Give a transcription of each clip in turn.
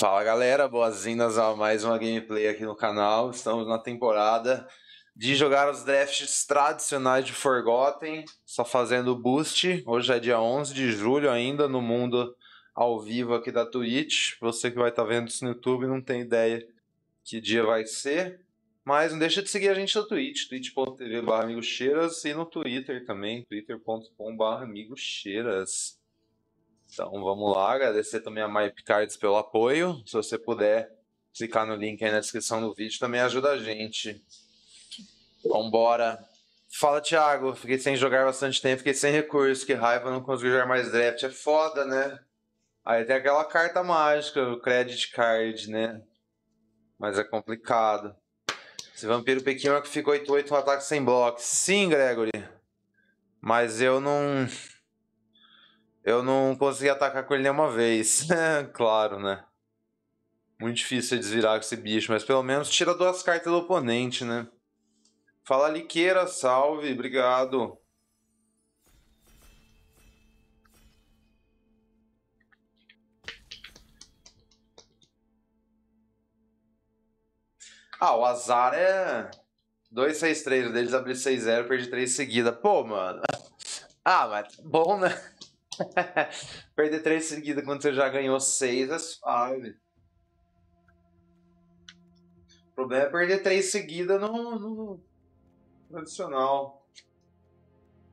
Fala galera, boas-vindas a mais uma gameplay aqui no canal. Estamos na temporada de jogar os drafts tradicionais de Forgotten, só fazendo boost. Hoje é dia 11 de julho ainda, no mundo ao vivo aqui da Twitch. Você que vai estar tá vendo isso no YouTube não tem ideia que dia vai ser. Mas não deixa de seguir a gente no Twitch, twitch.tv e no Twitter também, twitter.com.br amigos então vamos lá, agradecer também a MyPicards pelo apoio. Se você puder clicar no link aí na descrição do vídeo, também ajuda a gente. Vambora. Fala, Thiago. Fiquei sem jogar bastante tempo, fiquei sem recurso. Que raiva, não consegui jogar mais draft. É foda, né? Aí tem aquela carta mágica, o credit card, né? Mas é complicado. Esse vampiro pequeno que ficou 8-8 um ataque sem bloco. Sim, Gregory. Mas eu não. Eu não consegui atacar com ele nenhuma vez. claro, né? Muito difícil desvirar com esse bicho, mas pelo menos tira duas cartas do oponente, né? Fala Liqueira, salve, obrigado. Ah, o azar é 2-6-3, deles abrir 6-0, perdi 3 seguida. Pô, mano. Ah, mas bom, né? Perder três seguidas quando você já ganhou seis é suave. O problema é perder três seguidas no, no tradicional.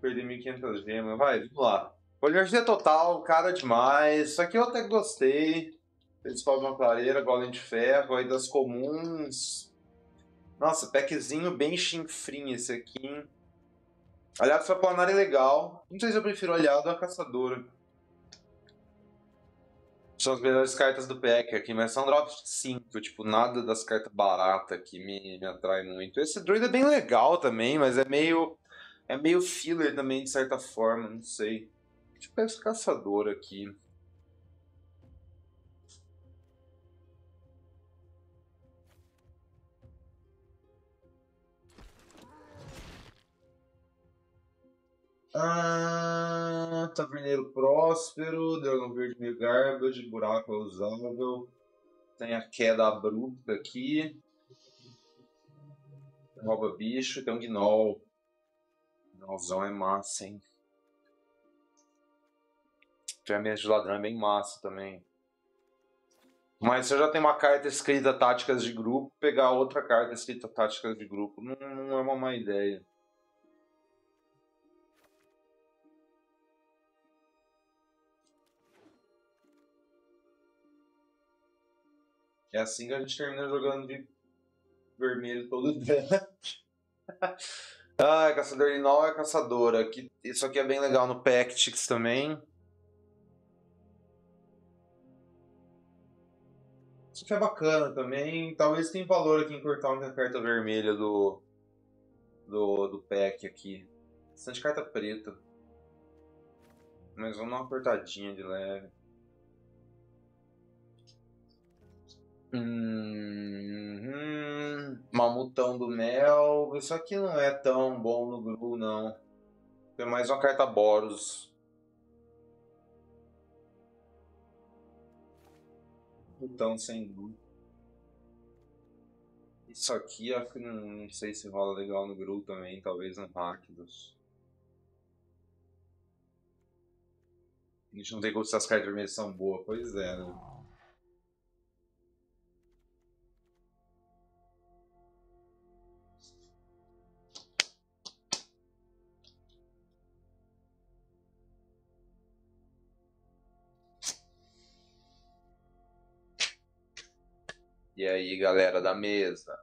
Perder 1.500 gemas. Vai, vamos lá. Energia total, cara demais. Isso aqui eu até gostei. Principal de uma clareira, golem de ferro, aí das comuns. Nossa, packzinho bem chinfrinho esse aqui. Aliado sua planar é legal. Não sei se eu prefiro aliado ou a caçadora. São as melhores cartas do pack aqui, mas são drops 5. Tipo, nada das cartas baratas que me, me atrai muito. Esse druid é bem legal também, mas é meio. É meio filler também, de certa forma, não sei. Tipo, esse caçador aqui. Ah, Taverneiro Próspero, Dragão Verde meio garbage, Buraco é usável. Tem a queda abrupta aqui. Rouba bicho, tem um Gnoll. Gnolzão é massa, hein? Ferramenta de ladrão é bem massa também. Mas se eu já tenho uma carta escrita táticas de grupo, pegar outra carta escrita táticas de grupo não, não é uma má ideia. É assim que a gente termina jogando de vermelho todo dia. ah, caçador de nó é caçadora. Aqui, isso aqui é bem legal no Pactics também. Isso aqui é bacana também. Talvez tenha valor aqui em cortar uma carta vermelha do, do, do pack aqui. Bastante carta preta. Mas vamos dar uma cortadinha de leve. Uhum. Mamutão do Mel. Isso aqui não é tão bom no Gru, não. É mais uma carta Boros. Então, sem dúvida. Isso aqui, acho que não, não, sei se rola legal no Gru também, talvez no Rakdos. A gente não tem como se as cartas vermelhas são boas, pois é, né? E aí, galera da mesa?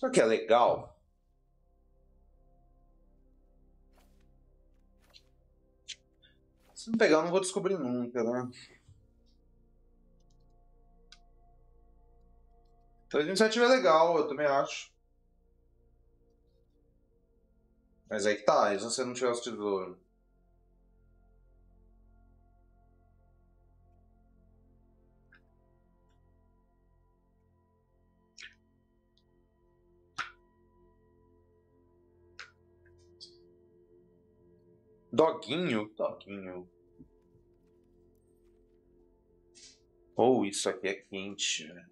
Só que é legal. Se não pegar, eu não vou descobrir nunca, né? Então a iniciativa é legal, eu também acho. Mas aí que tá, e se você não tivesse tesouro? Doguinho? Doguinho. Ou oh, isso aqui é quente, velho.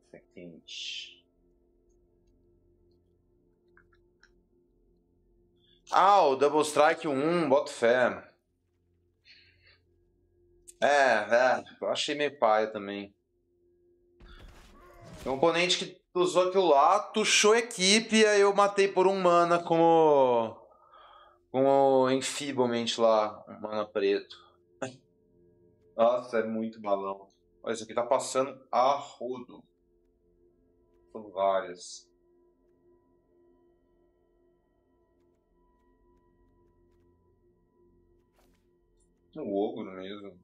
Isso é quente. Ah, o Double Strike 1, boto fé. É, é, eu achei meio paia também. Tem um oponente que usou aquilo lá, tuchou a equipe e aí eu matei por um mana como com o Enfeeblement lá, um mana preto. Nossa, é muito balão. Olha, isso aqui tá passando a rodo. São várias. O ogro mesmo.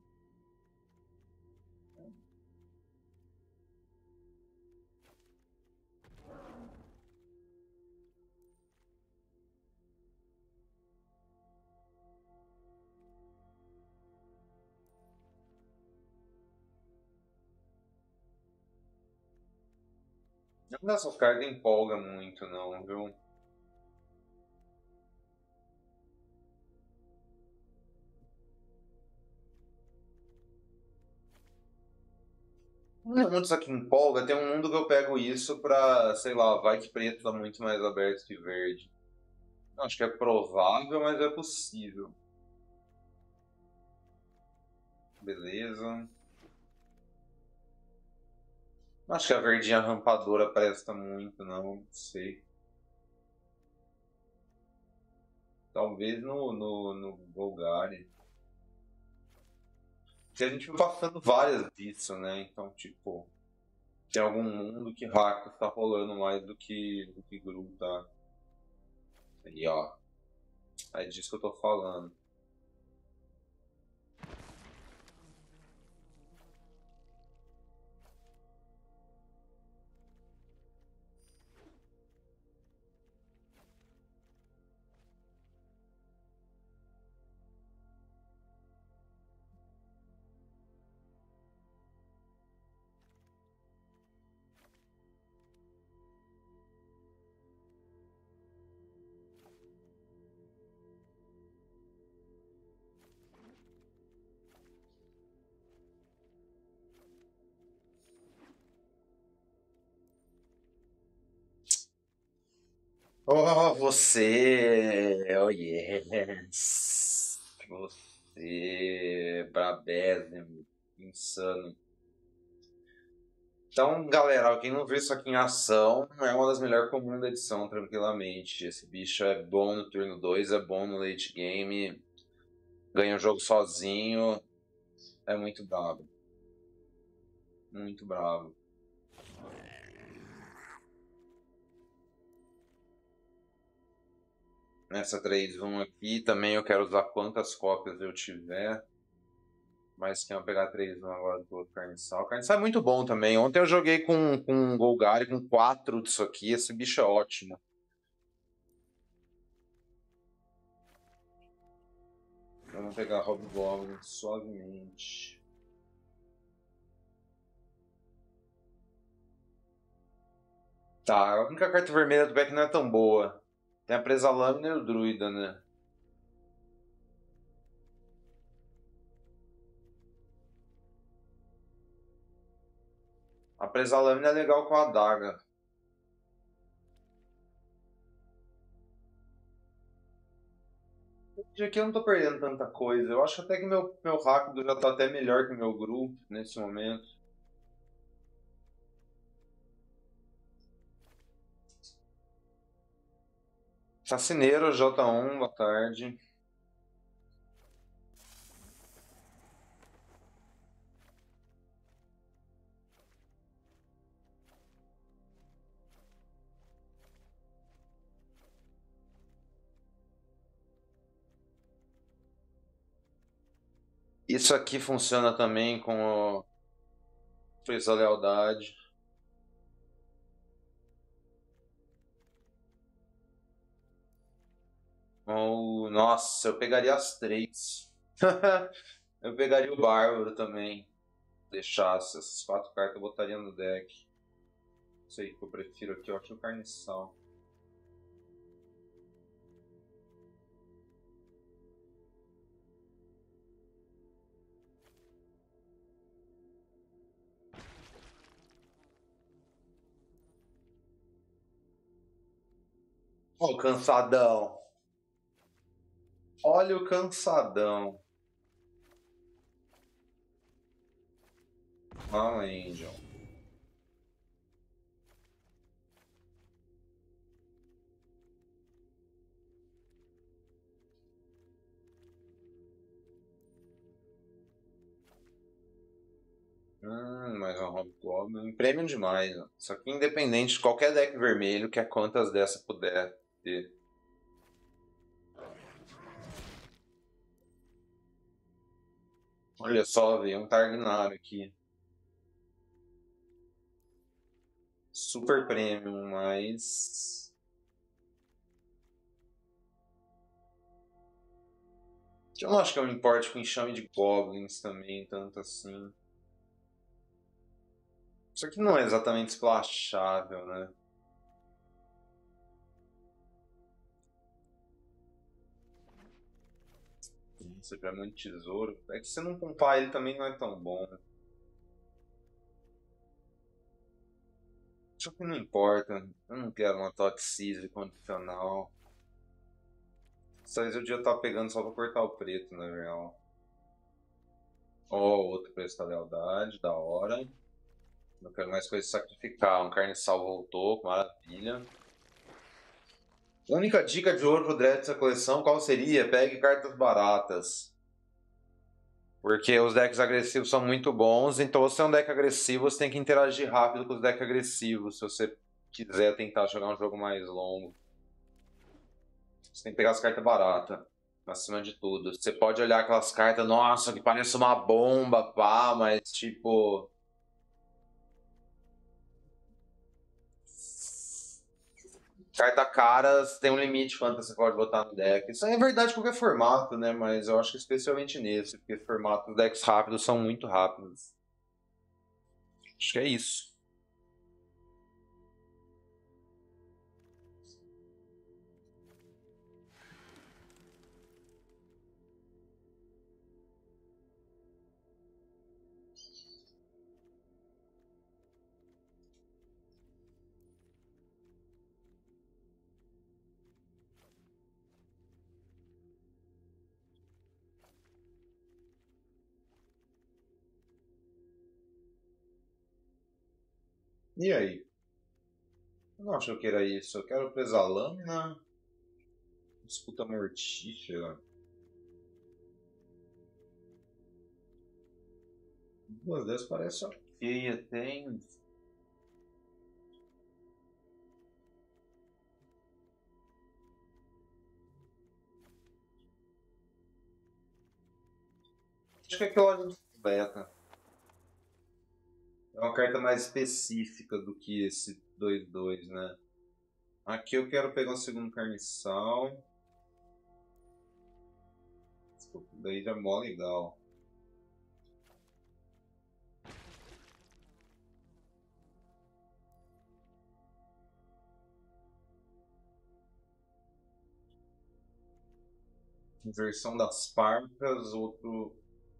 Não dessas cargas empolga muito, não, viu? Isso que empolga, tem um mundo que eu pego isso pra, sei lá, vai que preto tá muito mais aberto que verde. Acho que é provável, mas é possível. Beleza. Acho que a verdinha rampadora presta muito, não, não sei. Talvez no, no, no Golgari. Porque a gente vai passando várias disso, né? Então, tipo, tem algum mundo que Raku tá rolando mais do que, do que Gru tá. Aí, ó. É disso que eu tô falando. Oh, você! Oh, yes! Você, brabésimo, insano. Então, galera, quem não viu isso aqui em ação, é uma das melhores comuns da edição, tranquilamente. Esse bicho é bom no turno 2, é bom no late game, ganha o jogo sozinho, é muito brabo. Muito bravo. Nessa 3-1 aqui também eu quero usar quantas cópias eu tiver. Mas quem vai pegar 3-1 agora do Carniçal. Carniçal é muito bom também. Ontem eu joguei com, com um Golgari com 4 disso aqui. Esse bicho é ótimo. Vamos pegar Rob Goblin suavemente. Tá, a única carta vermelha do back não é tão boa. Tem a presa lâmina e o druida, né? A presa lâmina é legal com a adaga. Aqui eu não tô perdendo tanta coisa. Eu acho até que meu, meu rápido já tá até melhor que meu grupo nesse momento. Chacineiro J1, boa tarde. Isso aqui funciona também com o Fez a lealdade. Oh, nossa, eu pegaria as três. eu pegaria o Bárbaro também. Deixasse essas quatro cartas, eu botaria no deck. Não sei o que eu prefiro aqui, eu acho o Carniçal. Olha o cansadão. Olha o cansadão. Ah, Angel. Hum, mais uma Hobgoblin. Prêmio demais. Só que independente de qualquer deck vermelho, que é quantas dessa puder ter. Olha só, veio um Targnar aqui. Super Premium, mas. Eu não acho que eu me importe com enxame de Goblins também, tanto assim. Isso aqui não é exatamente splashável, né? Você pega muito tesouro. É que se não comprar ele também não é tão bom, né? Só que não importa. Eu não quero uma toxise condicional. Só eu devia estar pegando só pra cortar o preto, na real. Ó, oh, outro preço da lealdade, da hora. Não quero mais coisa sacrificar. Um carniçal voltou, maravilha. Única dica de ouro pro draft dessa coleção, qual seria? Pegue cartas baratas. Porque os decks agressivos são muito bons, então se você é um deck agressivo, você tem que interagir rápido com os decks agressivos, se você quiser tentar jogar um jogo mais longo. Você tem que pegar as cartas baratas, acima de tudo. Você pode olhar aquelas cartas, nossa, que parece uma bomba, pá, mas tipo carta caras tem um limite quanto você pode botar no deck. Isso é verdade em qualquer formato, né? Mas eu acho que especialmente nesse, porque formatos decks rápidos são muito rápidos. Acho que é isso. E aí? Eu não acho que queira isso. Eu quero pesar lâmina. Disputa mortífera. Duas vezes parece ok. Tem. Acho que é aquela de beta. É uma carta mais específica do que esse 2-2, né? Aqui eu quero pegar o segundo carniçal. Daí já é mó legal. Inversão das parcas, outro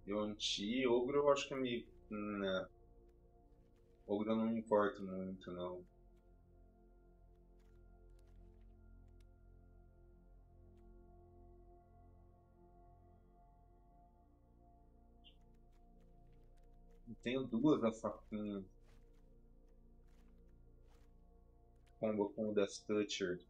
Yonti, Ogro eu acho que é meio... Eu não me muito, não. tenho duas da faquinha. Combo com o Death Toucher.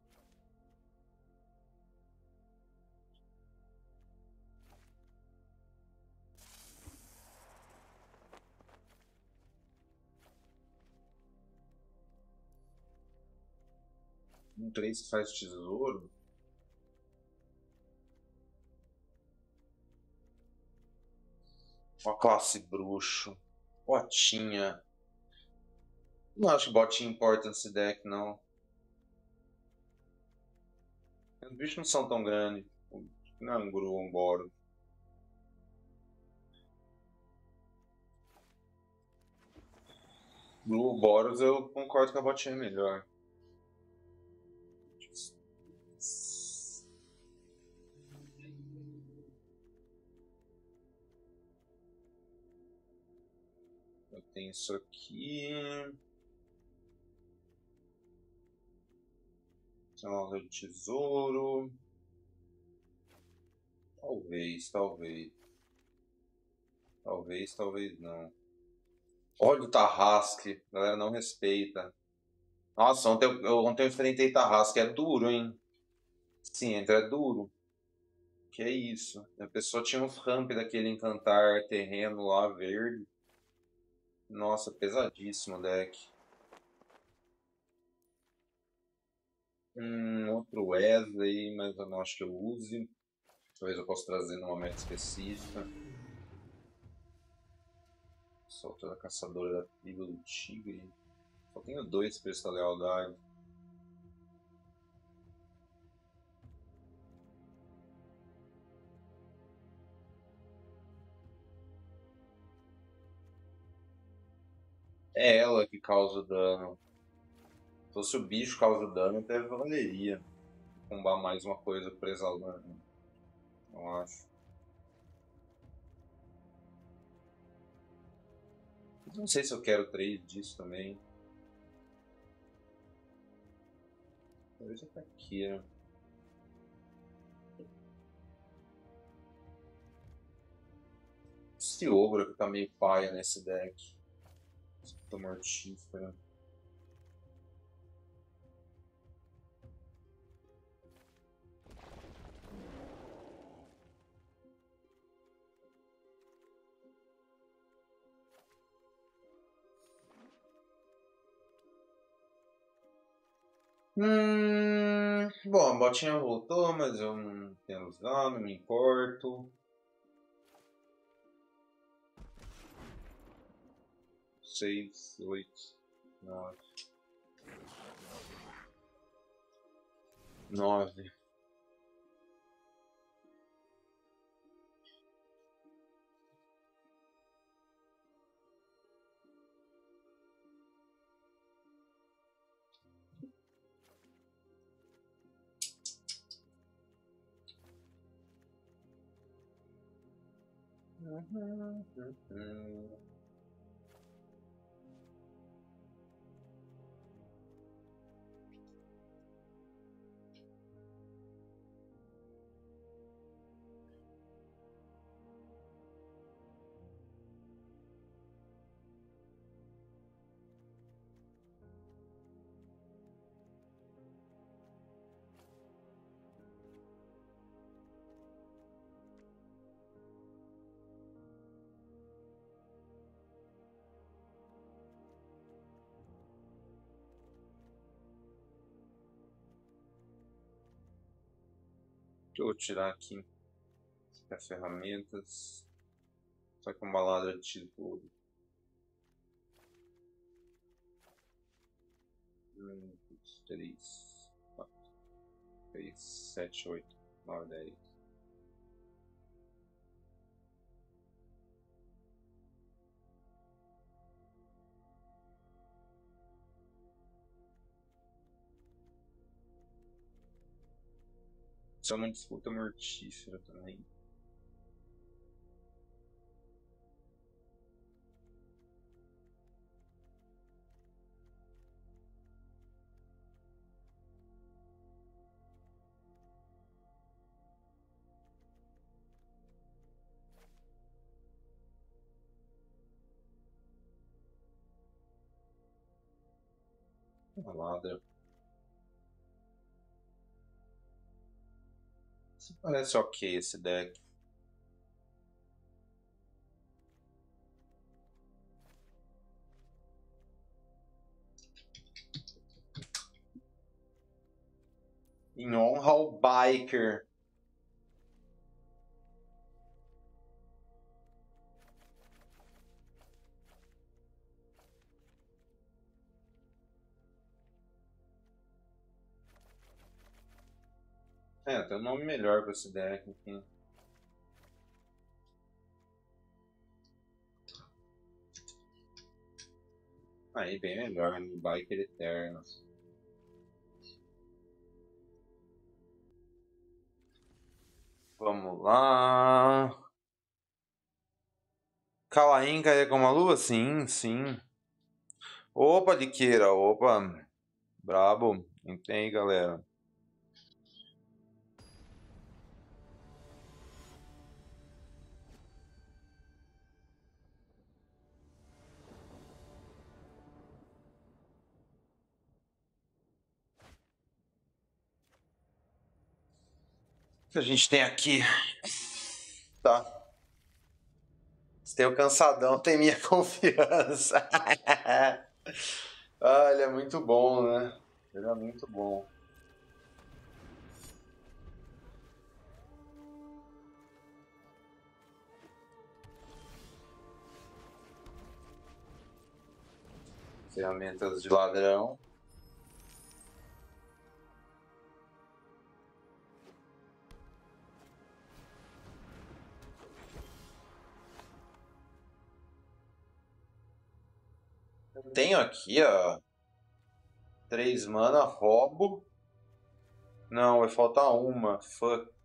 Um 3 faz tesouro. Uma classe bruxo. Botinha. Não acho que botinha importa nesse deck, não. Os bichos não são tão grandes. Não é um Guru ou um Boro. Blue Boros eu concordo que a botinha é melhor. Tenho isso aqui. Nossa de tesouro. Talvez, talvez. Talvez, talvez não. Olha o Tarrasque. A galera não respeita. Nossa, ontem eu, ontem eu enfrentei Tarrasque. É duro, hein? Sim, entra é duro. Que é isso. A pessoa tinha uns ramp daquele encantar terreno lá, verde. Nossa, pesadíssimo deck. Hum, outro Wesley, mas eu não acho que eu use. Talvez eu possa trazer numa meta específica. Solta a caçadora da tribo do tigre. Só tenho dois pra essa lealdade. É ela que causa o dano. Se o bicho causa o dano, até valeria. Combar mais uma coisa presa ao dano. Eu acho. Não sei se eu quero trade disso também. Talvez até queira. Esse ogro que tá meio paia nesse deck. Tô mortífera. Hum, bom, a botinha voltou, mas eu não tenho usado, não me importo. Seis, oito, nove. Eu vou tirar aqui as ferramentas. Só com uma ladra de tesouro. Um, dois, três, quatro, três, sete, oito, nove, dez. Isso é uma disputa mortífera também. Uma ladra. Parece ok esse deck. Em honra ao Biker. É, tem um nome melhor pra esse deck aqui. Aí, bem melhor, no Biker Eterno. Vamos lá. Calaim cairia com uma lua? Sim, sim. Opa, Liqueira, opa. Brabo. Entende, galera. Que a gente tem aqui? Tá. Se tem o cansadão, tem minha confiança. ah, ele é muito bom, né? Ele é muito bom. Ferramentas de ladrão. Tenho aqui, ó. Três mana, roubo. Não, vai faltar uma. Fuck.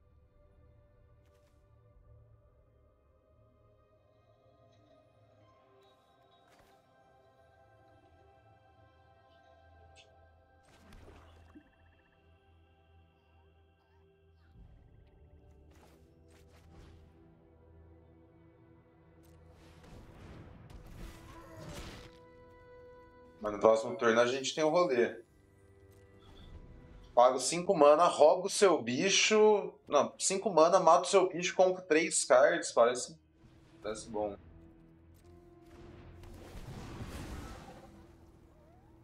Próximo turno a gente tem o um rolê. Pago 5 mana, roubo o seu bicho. Não, 5 mana, mato o seu bicho, compro 3 cards. Parece, parece bom.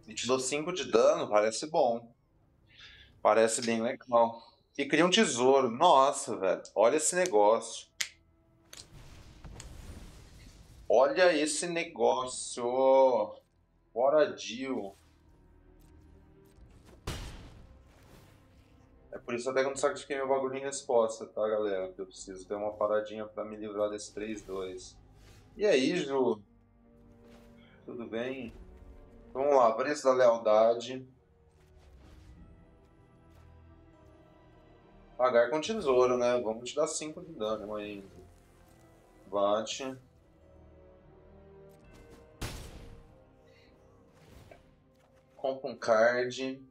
E te dou 5 de dano, parece bom. Parece bem legal. E cria um tesouro. Nossa, velho. Olha esse negócio. Olha esse negócio. Bora, Dio. É por isso até que eu não sacrifiquei meu bagulho em resposta, tá, galera? Que eu preciso ter uma paradinha pra me livrar desse 3-2. E aí, Ju? Tudo bem? Vamos lá, preço da lealdade. Pagar com tesouro, né? Vamos te dar 5 de dano ainda. Bate. Compro um card,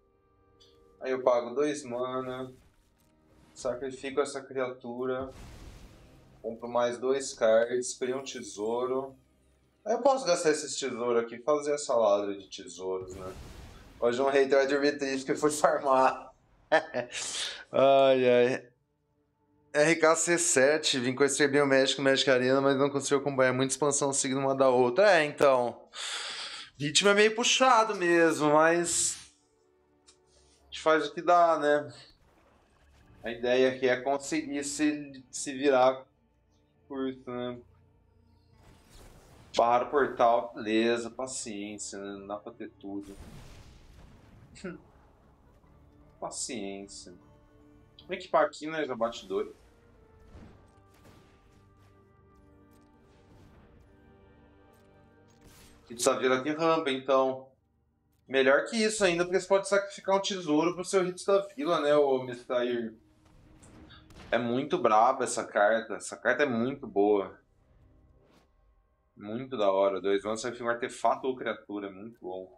aí eu pago dois mana, sacrifico essa criatura, compro mais dois cards, crio um tesouro. Aí eu posso gastar esse tesouro aqui fazer essa ladra de tesouros, né? Hoje um hater vai dormir que foi farmar. ai, ai. RKC7, vim com esse o Médico Magic Arena, mas não consigo acompanhar muita expansão seguindo uma da outra. É, então ritmo é meio puxado mesmo, mas a gente faz o que dá, né? A ideia aqui é conseguir se, se virar curto, né? Para o portal, beleza, paciência, né? Não dá pra ter tudo. paciência. Vou equipar aqui, né? Já bate dois. E precisa vir aqui rampa, então. Melhor que isso ainda, porque você pode sacrificar um tesouro pro seu Hits da Vila, né, ô Mistair? É muito braba essa carta. Essa carta é muito boa. Muito da hora. Dois anos você um artefato ou criatura. Muito bom.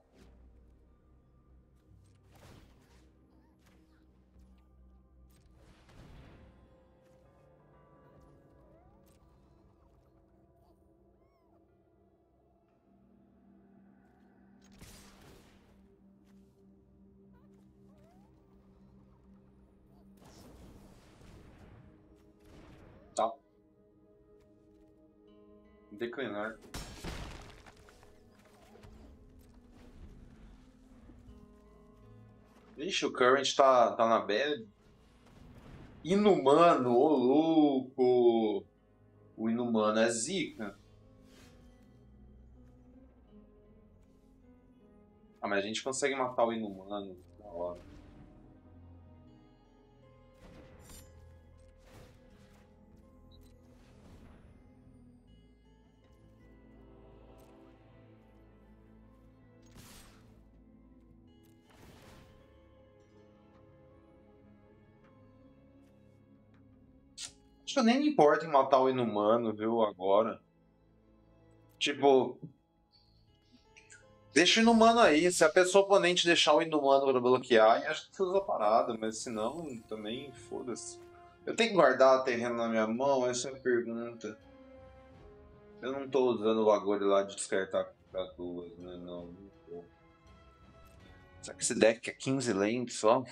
Declinar. Ixi, o Current tá, tá na bad. Inumano, ô louco! O Inumano é zica. Ah, mas a gente consegue matar o Inumano. Da hora. Eu nem me importo em matar o inumano, viu, agora. Tipo. Deixa o inumano aí. Se a pessoa oponente deixar o inumano pra bloquear, acho que você usa a parada, mas se não, também foda-se. Eu tenho que guardar terreno na minha mão? Essa é a pergunta. Eu não tô usando o bagulho lá de descartar pra duas, né? Não, não tô. Será que esse deck é 15 lentes só?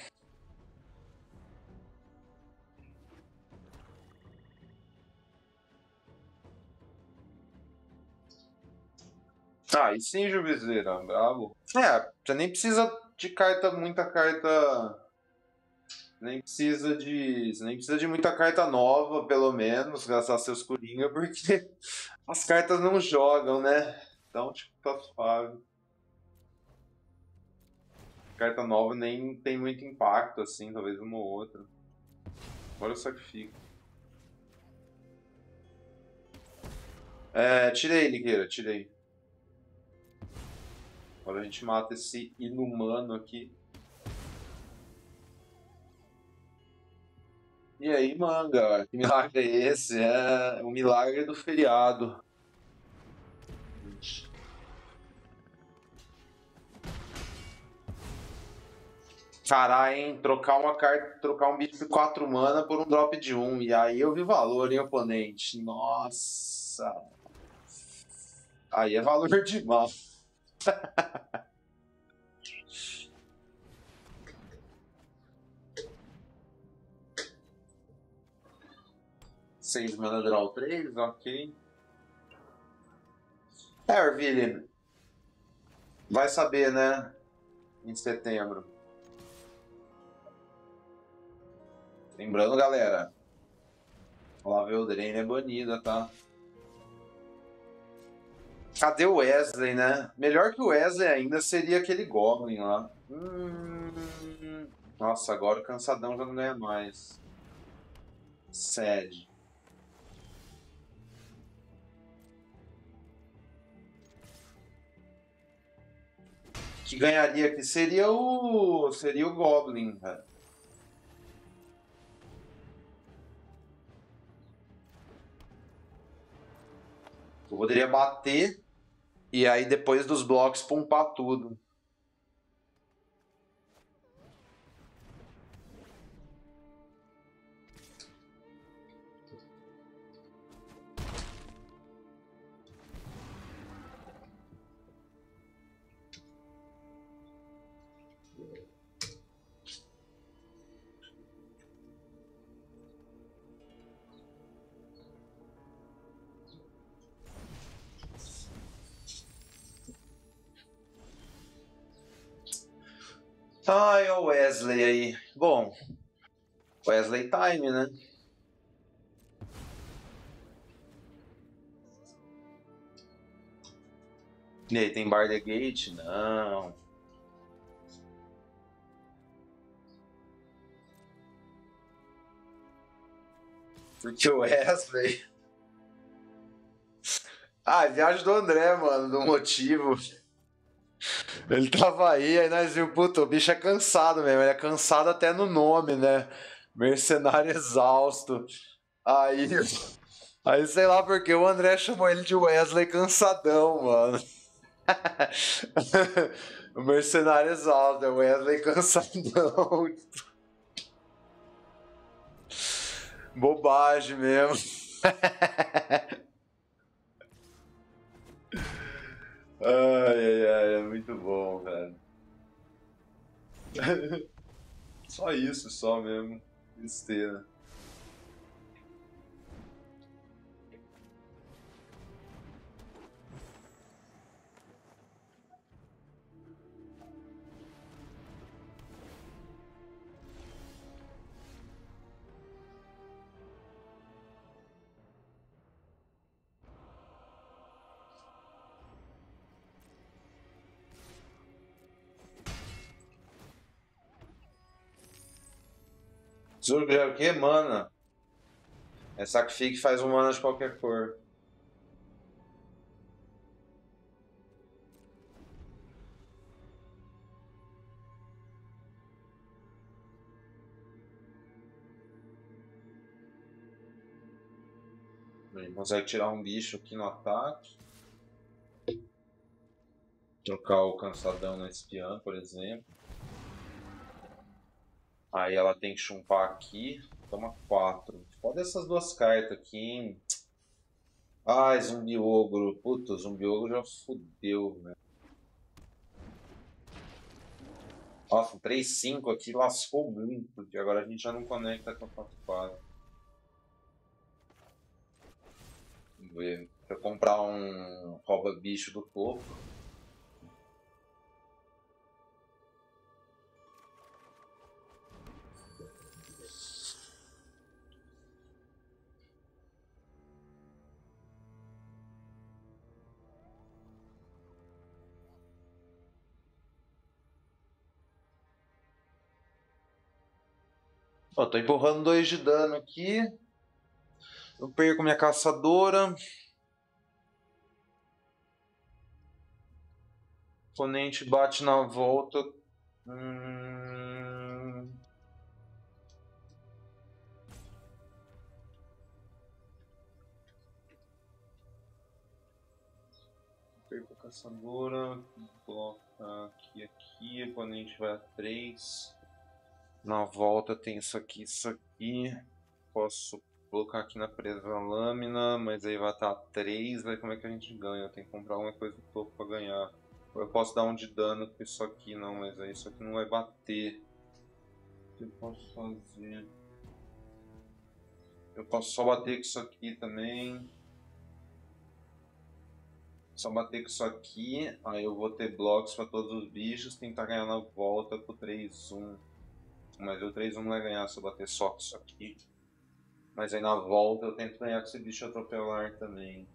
Ah, e sim, Jubizeira, bravo. É, você nem precisa de carta, muita carta. Nem precisa de. Nem precisa de muita carta nova, pelo menos, gastar seus coringa, porque as cartas não jogam, né? Então, tipo, tá suave. Carta nova nem tem muito impacto, assim, talvez uma ou outra. Agora eu sacrifico. É, tirei, Ligueira, tirei. Agora a gente mata esse inumano aqui. E aí, manga, que milagre é esse? É o milagre do feriado. Caralho, hein? Trocar uma carta, trocar um bicho de 4 mana por um drop de 1. E aí eu vi valor, hein, oponente? Nossa. Aí é valor demais. Seis mana draw 3, ok. É, Erville. Vai saber, né? Em setembro. Lembrando, galera. A Drain é banida, tá? Cadê o Wesley, né? Melhor que o Wesley ainda seria aquele Goblin lá. Hum... Nossa, agora o Cansadão já não ganha mais. Sede. Que ganharia aqui seria o. Seria o Goblin, cara. Eu poderia bater e aí depois dos blocos pumpar tudo. Ai, o Wesley aí. Bom, Wesley Time, né? E aí, tem Bar the Gate? Não. Porque o Wesley. Ah, viagem do André, mano, do motivo. Ele tava aí, aí nós vimos, puta, o bicho é cansado mesmo, ele é cansado até no nome, né? Mercenário exausto. Aí, aí sei lá porque o André chamou ele de Wesley Cansadão, mano. o mercenário exausto, é Wesley Cansadão. Bobagem mesmo. Ai, ai, ai, é muito bom, velho. só isso, só mesmo. Besteira. Tesouro que gera o quê? Mana. É sacrifique e faz um mana de qualquer cor. Consegue tirar um bicho aqui no ataque. Trocar o cansadão no espiã, por exemplo. Aí ela tem que chumpar aqui. Toma 4. Pode essas duas cartas aqui, hein? Ai, zumbi ogro. Puta, zumbi ogro já fudeu, velho. Nossa, 3-5 aqui lascou muito, porque agora a gente já não conecta com a 4-4. Vamos ver. Eu comprar um rouba-bicho do topo. Ó, tô empurrando dois de dano aqui. Eu perco minha caçadora. O oponente bate na volta. Hum... Perco a caçadora. Coloca aqui, aqui. O oponente vai a 3. Na volta tem isso aqui, isso aqui. Posso colocar aqui na presa a lâmina, mas aí vai estar 3, aí como é que a gente ganha? Tem que comprar alguma coisa do topo pra ganhar. Eu posso dar um de dano com isso aqui, não, mas aí isso aqui não vai bater. O que eu posso fazer? Eu posso só bater com isso aqui também. Só bater com isso aqui, aí eu vou ter blocos para todos os bichos, tentar ganhar na volta com 3-1. Mas o 3-1 não vai ganhar se eu bater só com isso aqui. Mas aí na volta eu tento ganhar com esse bicho atropelar também.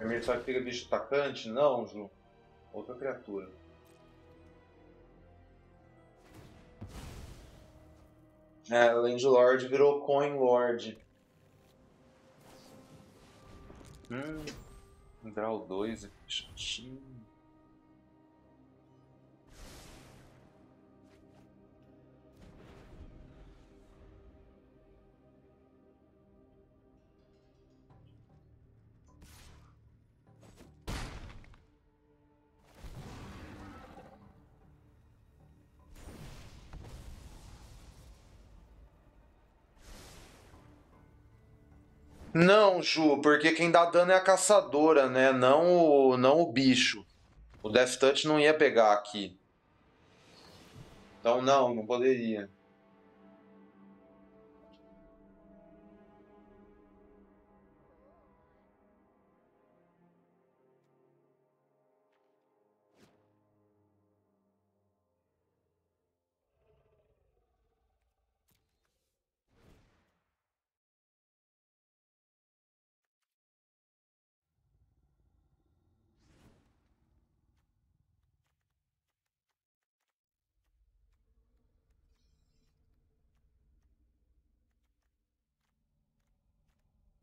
Primeiro só que bicho atacante? Não, Ju. Outra criatura. É, Land Lord virou Coin Lord. Hum, draw 2 aqui, chatinho. Não, Ju, porque quem dá dano é a caçadora, né? Não o, não o bicho. O Death Touch não ia pegar aqui. Então não, não poderia.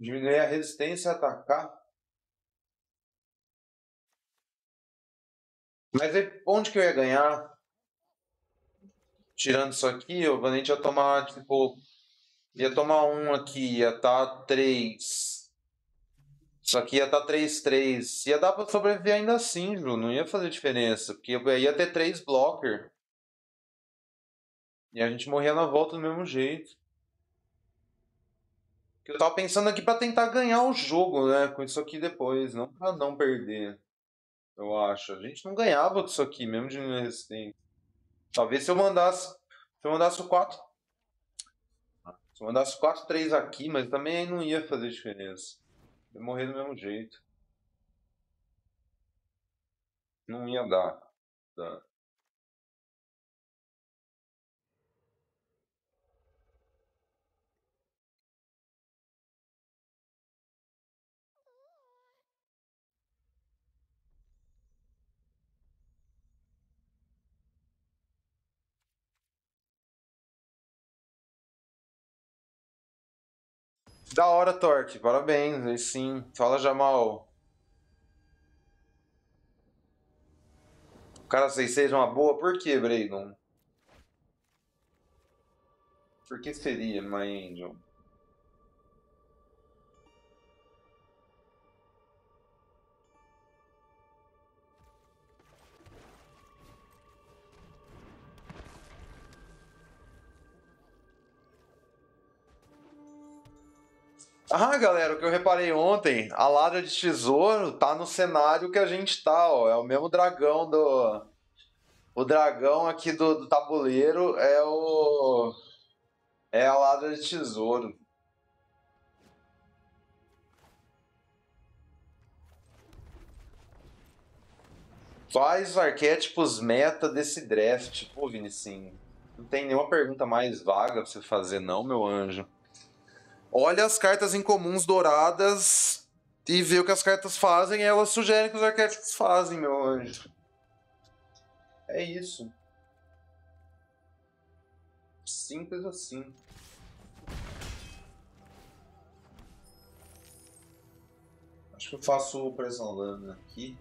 Diminuir a resistência a atacar. Mas aí, onde que eu ia ganhar? Tirando isso aqui, o Valente ia tomar, tipo... Ia tomar um aqui, ia tá 3. Isso aqui ia tá 3, 3. Ia dar pra sobreviver ainda assim, Ju. Não ia fazer diferença. Porque ia ter 3 blocker. E a gente morria na volta do mesmo jeito. Que eu tava pensando aqui para tentar ganhar o jogo, né? Com isso aqui depois, não para não perder. Eu acho. A gente não ganhava disso aqui, mesmo de resistência. Talvez se eu mandasse. Se eu mandasse o 4. Se eu mandasse 4, 3 aqui, mas também não ia fazer diferença. Ia morrer do mesmo jeito. Não ia dar. Tá. Da hora, Torque. Parabéns. Aí sim. Fala, Jamal. O cara 6-6 é uma boa? Por que, Braydon? Por que seria, My Angel? Ah, galera, o que eu reparei ontem, a ladra de tesouro tá no cenário que a gente tá, ó. É o mesmo dragão do. O dragão aqui do, do tabuleiro é o. É a ladra de tesouro. Quais os arquétipos meta desse draft? Pô, Vinicinho, não tem nenhuma pergunta mais vaga pra você fazer, não, meu anjo. Olha as cartas incomuns douradas e vê o que as cartas fazem e elas sugerem que os arquétipos fazem, meu anjo. É isso. Simples assim. Acho que eu faço pressão lâmina aqui.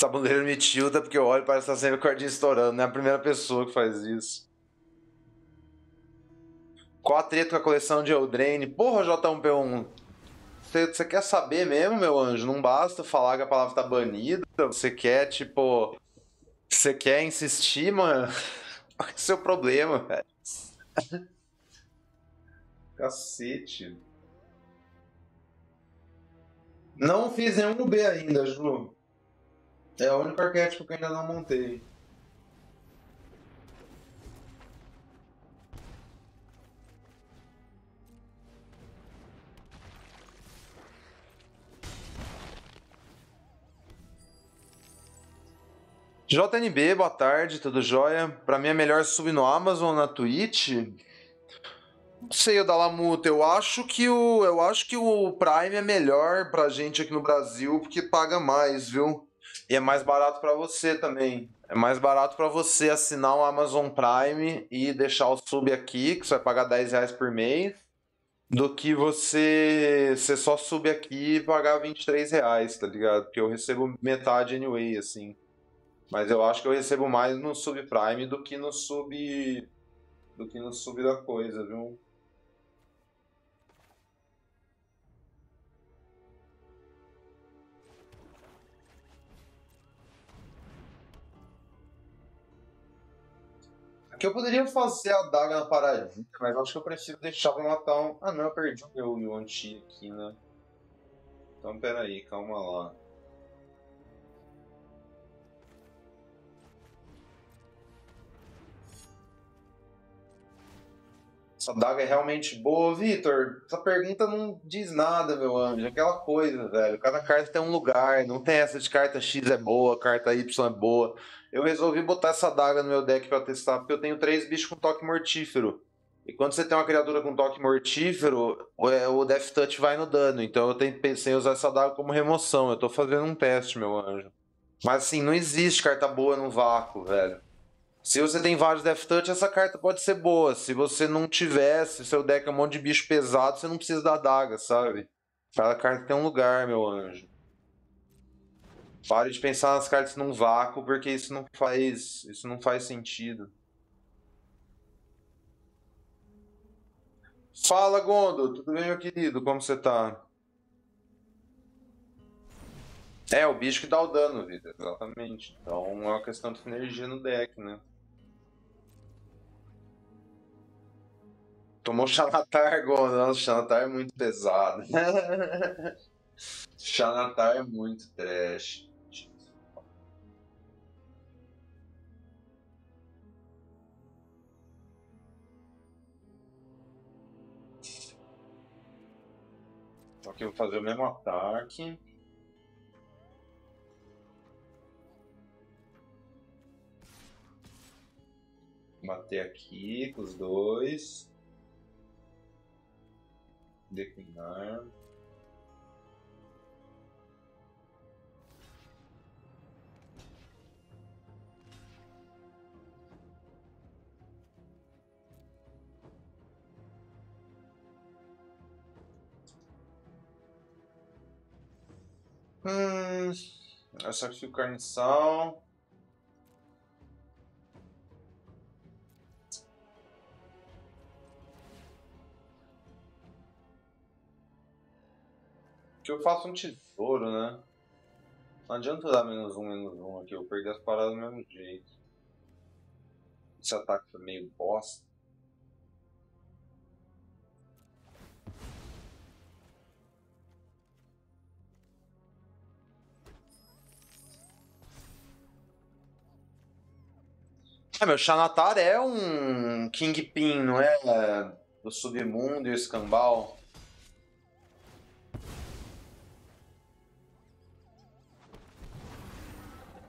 Saboneiro me tilda porque eu olho e parece que tá sempre cordinha estourando. Não é a primeira pessoa que faz isso. Qual a treta com a coleção de Eldraine? Porra, J1P1. Você quer saber mesmo, meu anjo? Não basta falar que a palavra tá banida. Você quer, tipo. Você quer insistir, mano? Qual é o seu problema, velho? Cacete. Não fiz nenhum B ainda, Ju. É o único arquétipo que ainda não montei. JNB, boa tarde, tudo jóia? Pra mim é melhor subir no Amazon na Twitch? Não sei, o Dalamuta, eu acho que o eu acho que o Prime é melhor pra gente aqui no Brasil porque paga mais, viu? E é mais barato para você também. É mais barato para você assinar o Amazon Prime e deixar o sub aqui, que você vai pagar 10 reais por mês, do que você, você só sub aqui e pagar 23 reais, tá ligado? Porque eu recebo metade anyway, assim. Mas eu acho que eu recebo mais no sub Prime do que no sub. do que no sub da coisa, viu? Que eu poderia fazer a daga na paradinha, mas acho que eu prefiro deixar pra matar um. Ah não, eu perdi o meu Chi aqui, né? Então peraí, calma lá. Essa daga é realmente boa, Vitor. Essa pergunta não diz nada, meu anjo. Aquela coisa, velho. Cada carta tem um lugar. Não tem essa de carta X é boa, carta Y é boa eu resolvi botar essa daga no meu deck para testar, porque eu tenho três bichos com toque mortífero. E quando você tem uma criatura com toque mortífero, é, o Death Touch vai no dano. Então eu pensei em usar essa daga como remoção. Eu tô fazendo um teste, meu anjo. Mas assim, não existe carta boa no vácuo, velho. Se você tem vários Death Touch, essa carta pode ser boa. Se você não tivesse, seu deck é um monte de bicho pesado, você não precisa da daga, sabe? Cada carta tem um lugar, meu anjo. Pare de pensar nas cartas num vácuo, porque isso não faz, isso não faz sentido. Fala, Gondo, tudo bem, meu querido? Como você tá? É, o bicho que dá o dano, vida, exatamente. Então é uma questão de energia no deck, né? Tomou Xanatar, Gondo. Nossa, Xanatar é muito pesado. Xanatar é muito trash. Aqui eu vou fazer o mesmo ataque. Bater aqui com os dois. Declinar. Hum. Eu sacrifico carnição. Que eu faço um tesouro, né? Não adianta dar menos um, menos um aqui. Eu perdi as paradas do mesmo jeito. Esse ataque foi meio bosta. É, meu Xanatar é um Kingpin, não é? Do submundo e o escambau.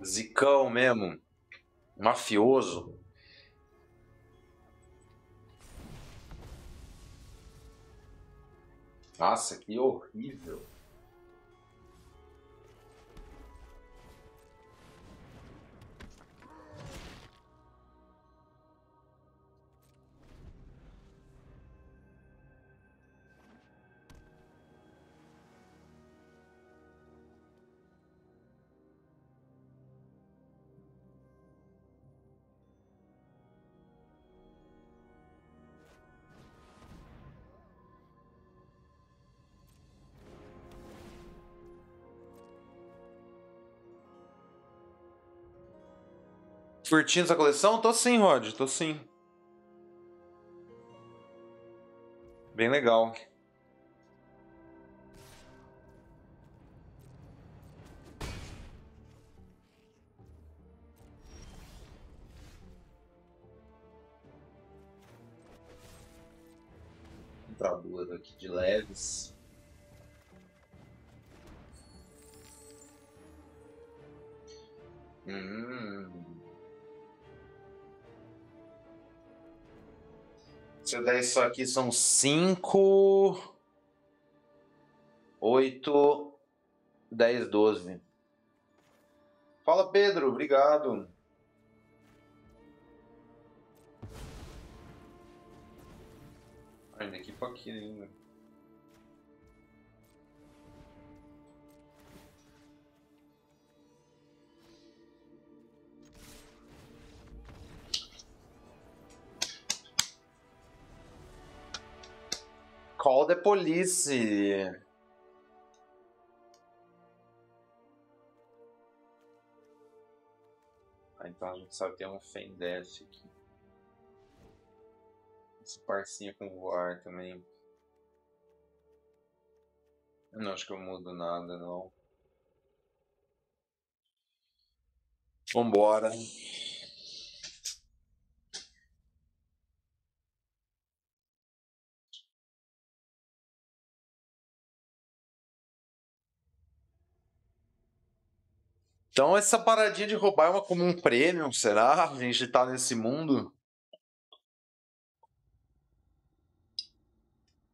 Zicão mesmo. Mafioso. Nossa, que horrível. Curtindo essa coleção? Tô sim, Rod, tô sim. Bem legal. Duas aqui de leves. Hum. Se der isso aqui, são 5, 8, 10, 12. Fala, Pedro. Obrigado. Ainda aqui pra aqui ainda. Call the police. Ah, então a gente sabe tem um Fendef aqui. Esse parcinho com voar também. Eu não acho que eu mudo nada, não. Vambora. Então essa paradinha de roubar é uma, como um prêmio, será? A gente tá nesse mundo.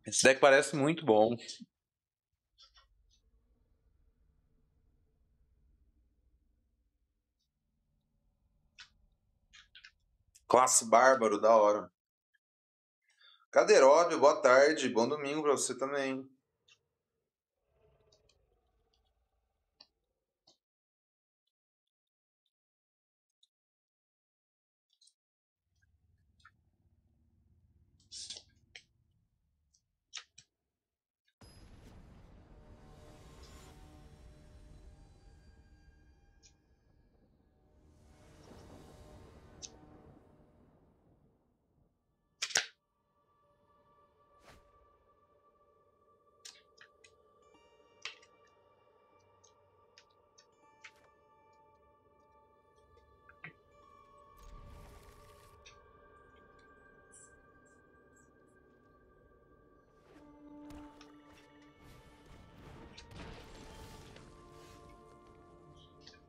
Esse deck parece muito bom. Classe Bárbaro, da hora. Cadeiróbio, boa tarde. Bom domingo pra você também.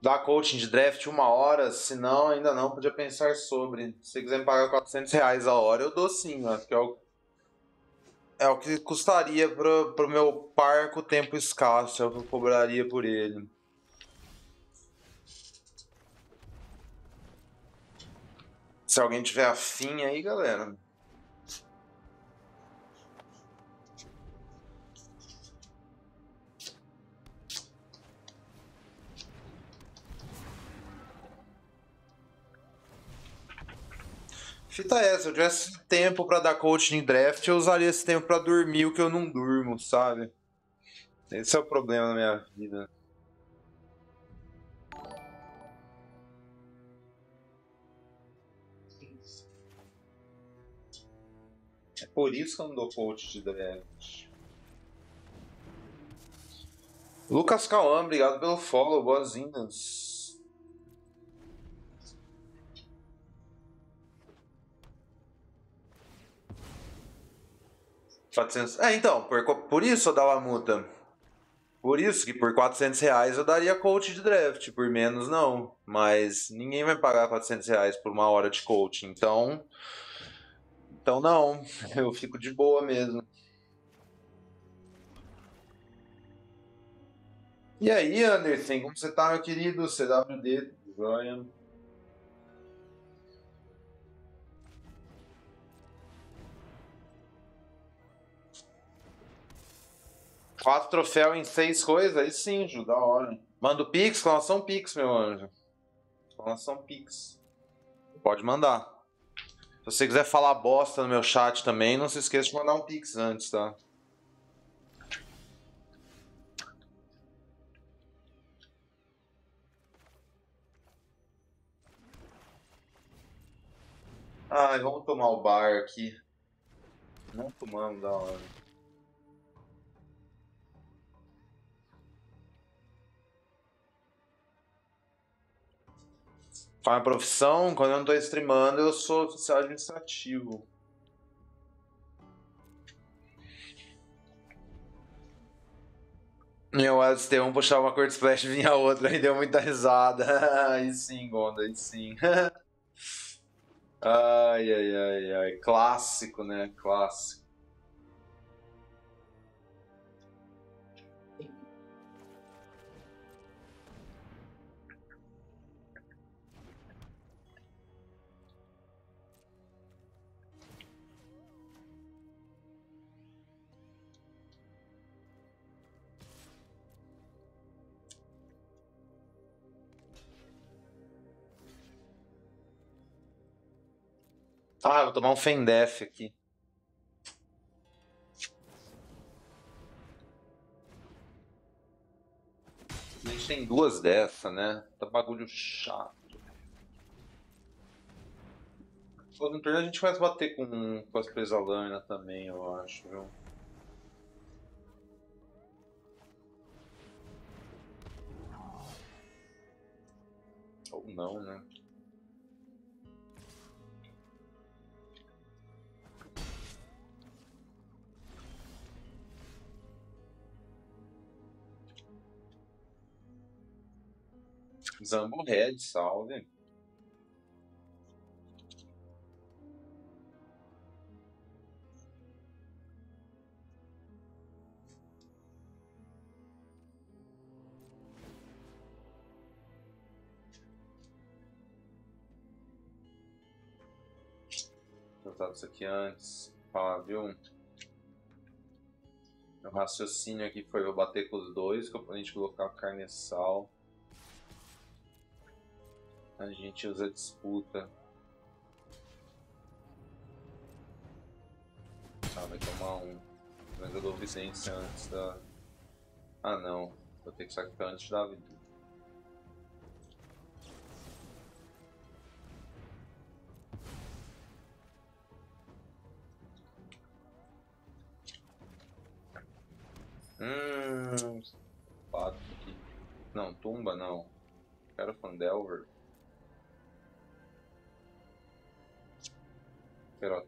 Dar coaching de draft uma hora, se não, ainda não, podia pensar sobre. Se você quiser me pagar 400 reais a hora, eu dou sim, ó, que é o, é o que custaria pro, pro meu parco tempo escasso, eu cobraria por ele. Se alguém tiver afim aí, galera. Fita é essa, se eu tivesse tempo pra dar coaching em draft, eu usaria esse tempo pra dormir o que eu não durmo, sabe? Esse é o problema na minha vida. É por isso que eu não dou coach de draft. Lucas Cauã, obrigado pelo follow, boas-vindas. É, então, por, por isso eu dava multa. Por isso que por 400 reais eu daria coach de draft, por menos não. Mas ninguém vai pagar 400 reais por uma hora de coaching, então... Então não, eu fico de boa mesmo. E aí, Anderson, como você tá, meu querido? CWD, joia. Quatro troféus em seis coisas? Aí sim, Ju, da hora. Manda o Pix, exclamação Pix, meu anjo. Exclamação Pix. Pode mandar. Se você quiser falar bosta no meu chat também, não se esqueça de mandar um Pix antes, tá? Ai, vamos tomar o bar aqui. Não tomamos da hora. Qual é a profissão? Quando eu não tô streamando, eu sou oficial administrativo. Meu ST1 puxava uma cor de splash e vinha outra, e deu muita risada. aí sim, Gonda, aí sim. Ai, ai, ai, ai. Clássico, né? Clássico. Ah, vou tomar um Fendef aqui. A gente tem duas dessa, né? Tá bagulho chato. No torneio a gente vai bater com, com as presas lâmina também, eu acho, viu? Ou não, né? Zambo Red, salve. Tratar isso aqui antes. Viu? Meu raciocínio aqui foi eu bater com os dois, que a gente colocar carne e sal. A gente usa disputa. Ah, vai tomar um. Dou licença antes da. Ah não. Vou ter que sacrificar antes da vida. Hum. Pato aqui. Não, tumba não. Quero Fandelver. pero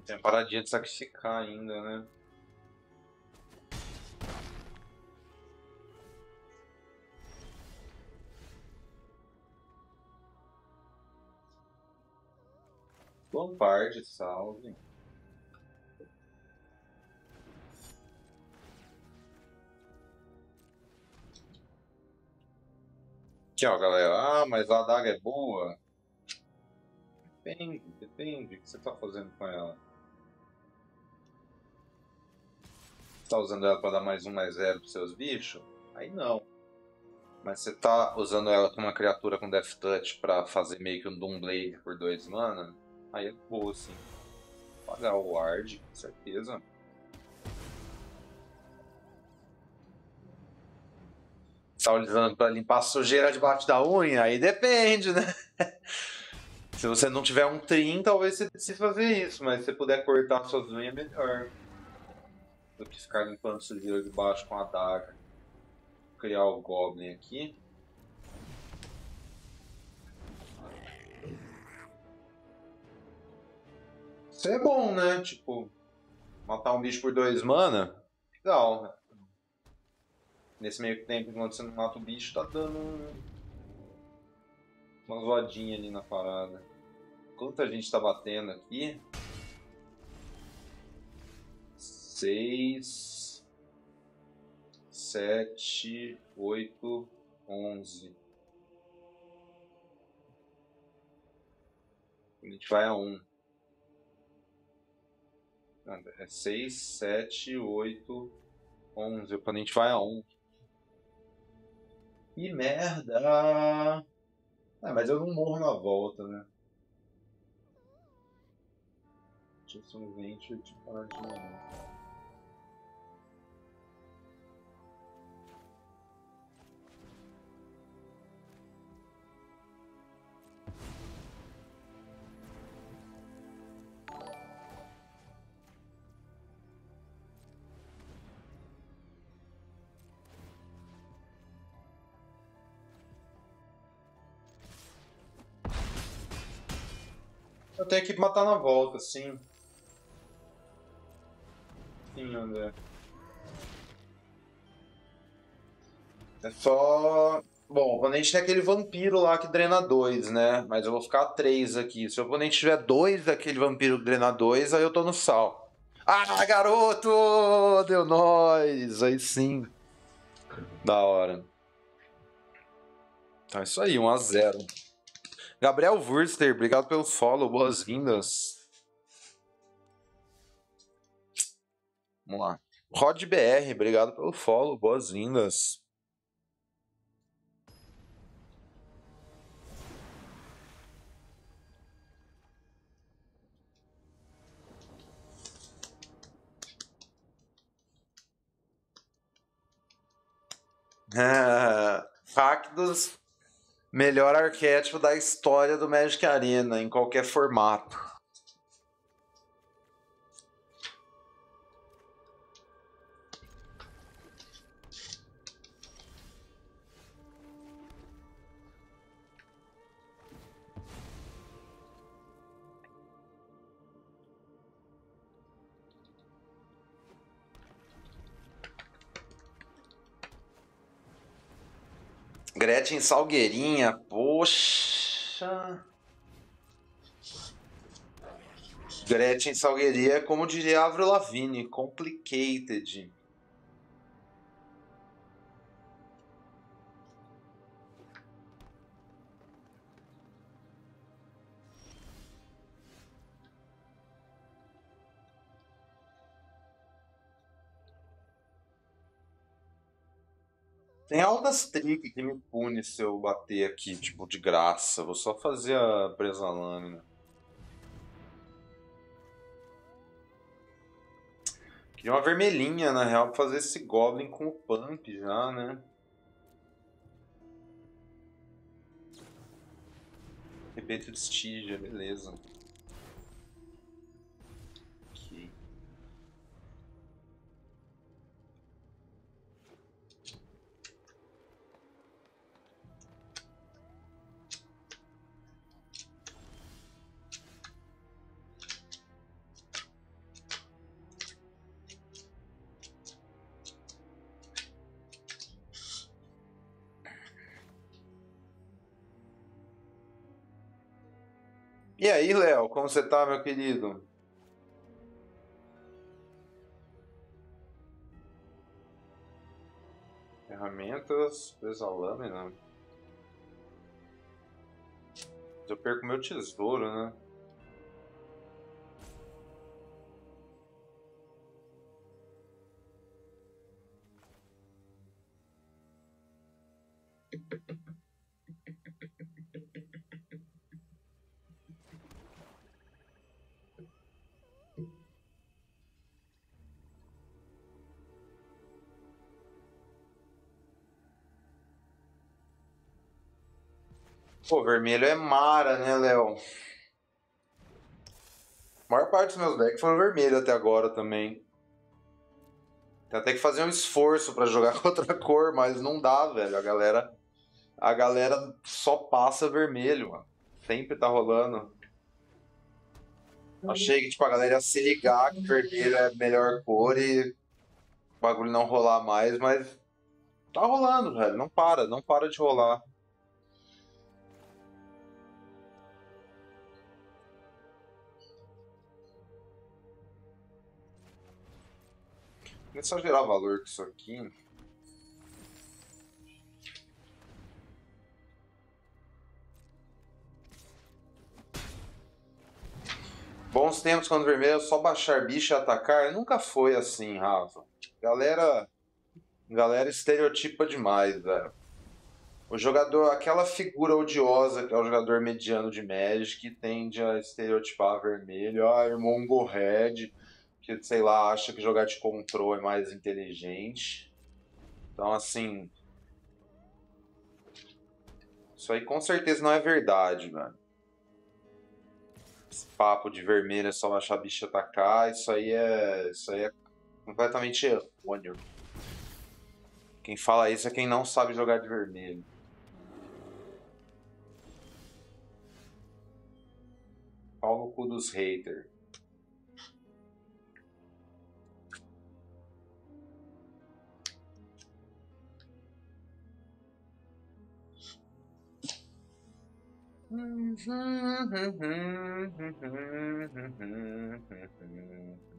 Tem a paradinha de sacrificar ainda, né? Lombardi, salve. Aqui, ó, galera. Ah, mas a adaga é boa. Depende, depende. O que você tá fazendo com ela? Você tá usando ela para dar mais um, mais zero pros seus bichos? Aí não. Mas você tá usando ela como uma criatura com Death Touch pra fazer meio que um Doomblade por dois mana? Aí é boa, sim. Pagar o Ward, com certeza. tá usando para limpar a sujeira debaixo da unha? Aí depende, né? Se você não tiver um trim, talvez você precise fazer isso, mas se você puder cortar suas unhas, é melhor. Do que ficar limpando sujeira debaixo com a daga. Vou criar o Goblin aqui. Isso é bom, né? Tipo, matar um bicho por dois mana, legal, né? Nesse meio tempo, enquanto você não mata o bicho, tá dando uma zoadinha ali na parada. Quanto a gente tá batendo aqui? Seis, sete, oito, onze. A gente vai a um. É seis, sete, oito, onze. O oponente vai a um. Que merda! Ah, mas eu não morro na volta, né? Deixa eu Venture de paradinha. Eu tenho que matar na volta, sim. Sim, André. É só. Bom, o oponente tem aquele vampiro lá que drena 2, né? Mas eu vou ficar 3 aqui. Se o oponente tiver 2 daquele vampiro que drena 2, aí eu tô no sal. Ah, garoto! Deu nós! Aí sim. Da hora. Então é isso aí, 1x0. Gabriel Wurster, obrigado pelo follow, boas-vindas. Vamos lá. Rod BR, obrigado pelo follow, boas-vindas. Hack dos Melhor arquétipo da história do Magic Arena, em qualquer formato. Gretchen Salgueirinha, poxa. Gretchen Salgueirinha, como diria Avril Lavigne, complicated. Tem altas tricks que me pune se eu bater aqui, tipo, de graça. Vou só fazer a presa lâmina. Queria uma vermelhinha, na real, pra fazer esse Goblin com o Pump já, né? Repeto de Stygia, beleza. E aí, Léo, como você tá, meu querido? Ferramentas, presa lâmina. Eu perco meu tesouro, né? Pô, vermelho é Mara, né, Léo? A maior parte dos meus decks foram vermelho até agora também. Tem até que fazer um esforço para jogar com outra cor, mas não dá, velho. A galera a galera só passa vermelho, mano. Sempre tá rolando. Achei que tipo, a galera ia se ligar que vermelho é a melhor cor e o bagulho não rolar mais, mas tá rolando, velho. Não para, não para de rolar. Começar a gerar valor com isso aqui. Bons tempos quando vermelho é só baixar bicho e atacar. Nunca foi assim, Rafa. Galera. Galera estereotipa demais, velho. O jogador, aquela figura odiosa que é o jogador mediano de Magic, tende a estereotipar vermelho. Ah, irmão Go Red que, sei lá, acha que jogar de control é mais inteligente. Então, assim. Isso aí com certeza não é verdade, mano. Esse papo de vermelho é só achar bicho atacar, isso aí é. Isso aí é completamente errôneo. Quem fala isso é quem não sabe jogar de vermelho. Pau no cu dos haters. Mm-hmm.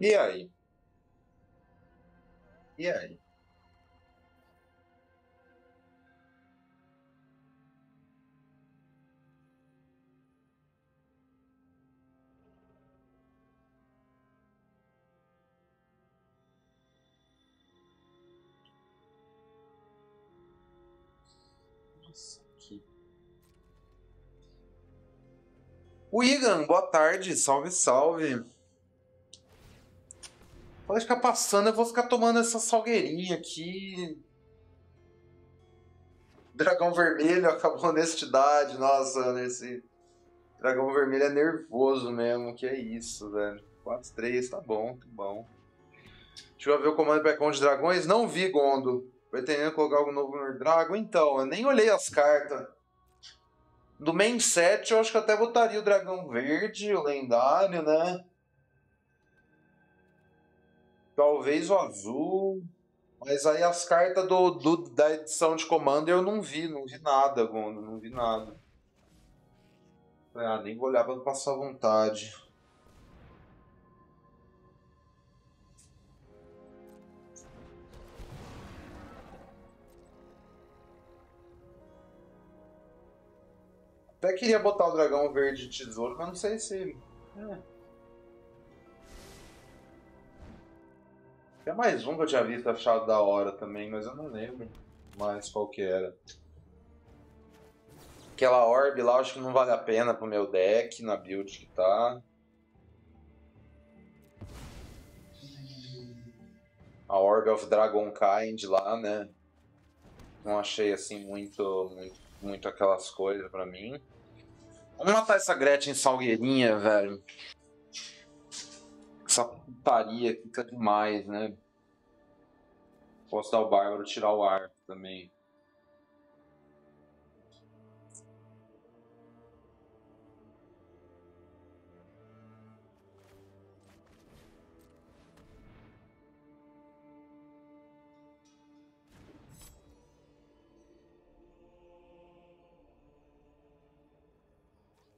E aí? E aí? Nossa, que... O Igan, boa tarde, salve, salve. Pode ficar passando, eu vou ficar tomando essa salgueirinha aqui. Dragão vermelho acabou a honestidade. Nossa, nesse. Dragão vermelho é nervoso mesmo. Que é isso, velho. 4-3, tá bom, tá bom. Deixa eu ver o comando para de dragões. Não vi, Gondo. Pretendendo colocar algo novo no Dragon? Então, eu nem olhei as cartas. Do main set, eu acho que até botaria o dragão verde, o lendário, né? Talvez o azul. Mas aí as cartas do, do, da edição de Commander eu não vi, não vi nada, Gondo, não vi nada. Ah, nem vou olhar pra passar vontade. Até queria botar o dragão verde tesouro, mas não sei se. É. Tem mais um que eu tinha visto achado da hora também, mas eu não lembro mais qual que era. Aquela orb lá, acho que não vale a pena pro meu deck, na build que tá. A Orb of Dragonkind lá, né? Não achei assim muito, muito, muito aquelas coisas pra mim. Vamos matar essa Gretchen Salgueirinha, velho. Essa putaria fica demais, né? Posso dar o Bárbaro tirar o arco também.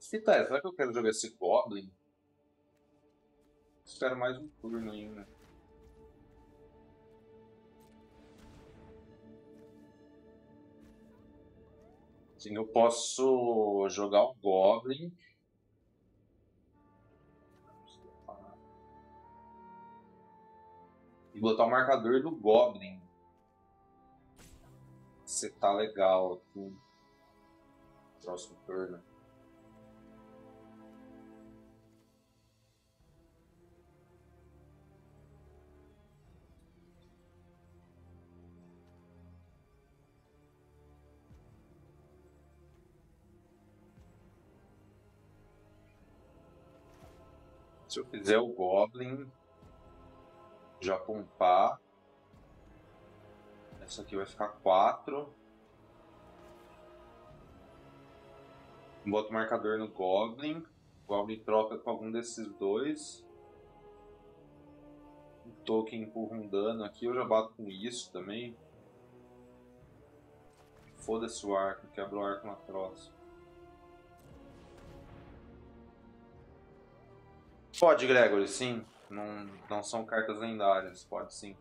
Se tá, será que eu quero jogar esse Goblin? Espero mais um turno ainda. Sim, eu posso jogar o Goblin. E botar o marcador do Goblin. Você tá legal aqui. Próximo turno. Se eu fizer o Goblin, já pompar, essa aqui vai ficar 4. Boto o marcador no Goblin. O Goblin troca com algum desses dois. O token empurra um dano aqui, eu já bato com isso também. Foda-se o arco, quebra o arco na próxima. Pode, Gregory, sim. Não, não são cartas lendárias, pode sim.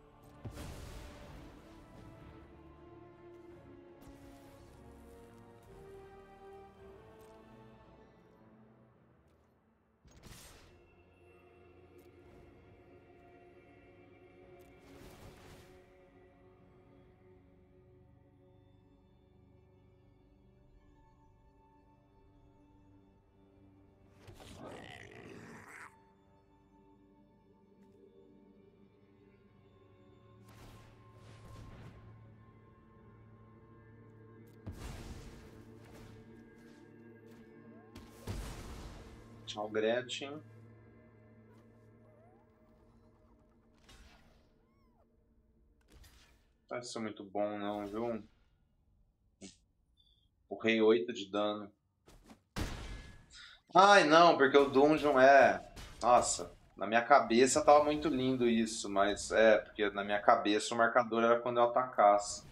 Tchau, Gretchen. Vai ser muito bom não, viu? O rei 8 de dano. Ai, não, porque o Dungeon é... Nossa, na minha cabeça tava muito lindo isso, mas é, porque na minha cabeça o marcador era quando eu atacasse.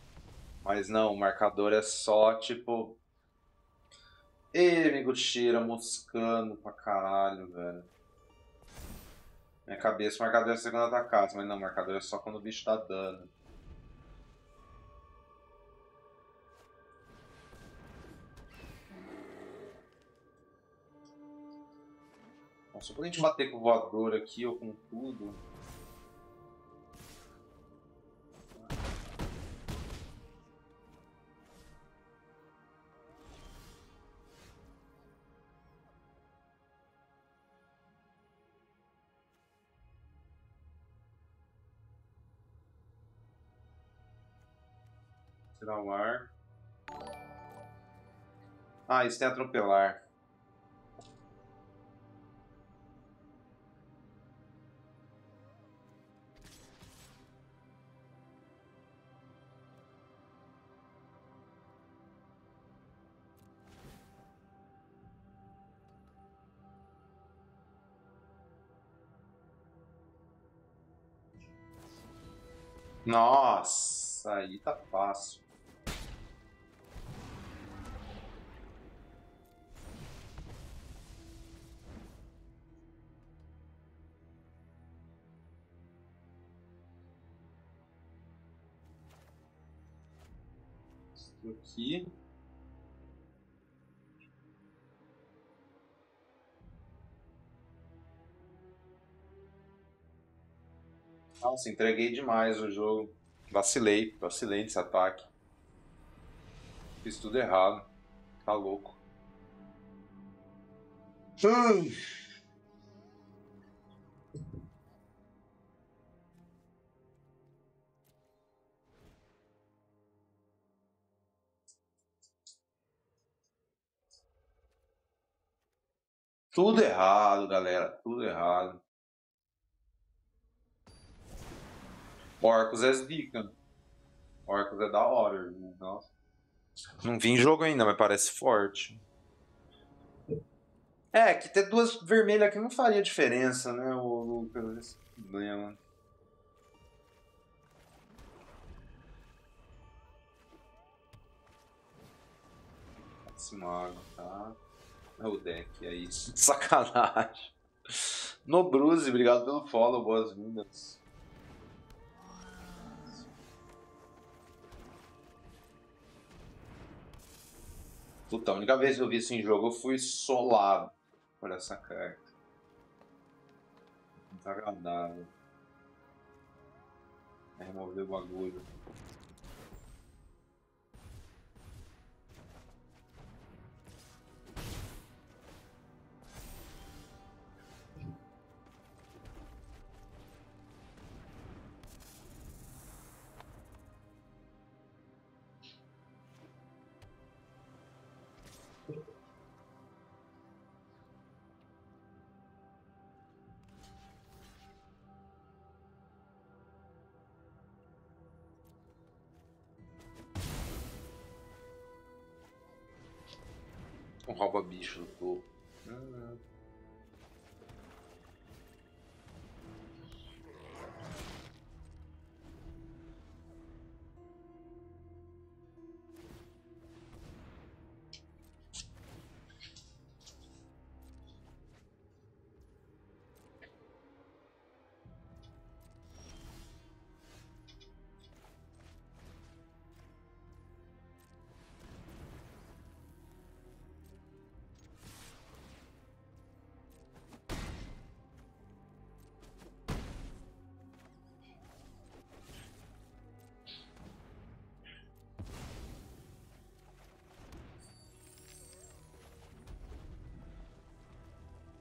Mas não, o marcador é só, tipo, Ê, amigo cheira, moscando pra caralho, velho. Minha cabeça, marcador é segundo atacado, mas não, marcador é só quando o bicho dá dano. Nossa, quando a gente bater com o voador aqui ou com tudo. Tirar o ar. Ah, isso tem atropelar. Nossa, aí tá fácil. Aqui. Nossa, entreguei demais o jogo. Vacilei, vacilei nesse ataque. Fiz tudo errado. Tá louco. Hum. Tudo errado, galera. Tudo errado. Orcos é zica. Orcos é da hora. Nossa. Não vi em jogo ainda, mas parece forte. É, que ter duas vermelhas aqui não faria diferença, né? O, esse problema. Esse mago, tá? É o deck, é isso. Sacanagem. No Bruce, obrigado pelo follow, boas-vindas. Puta, a única vez que eu vi isso em jogo eu fui solado por essa carta. Desagradável. É remover o bagulho. Um rouba-bicho no topo.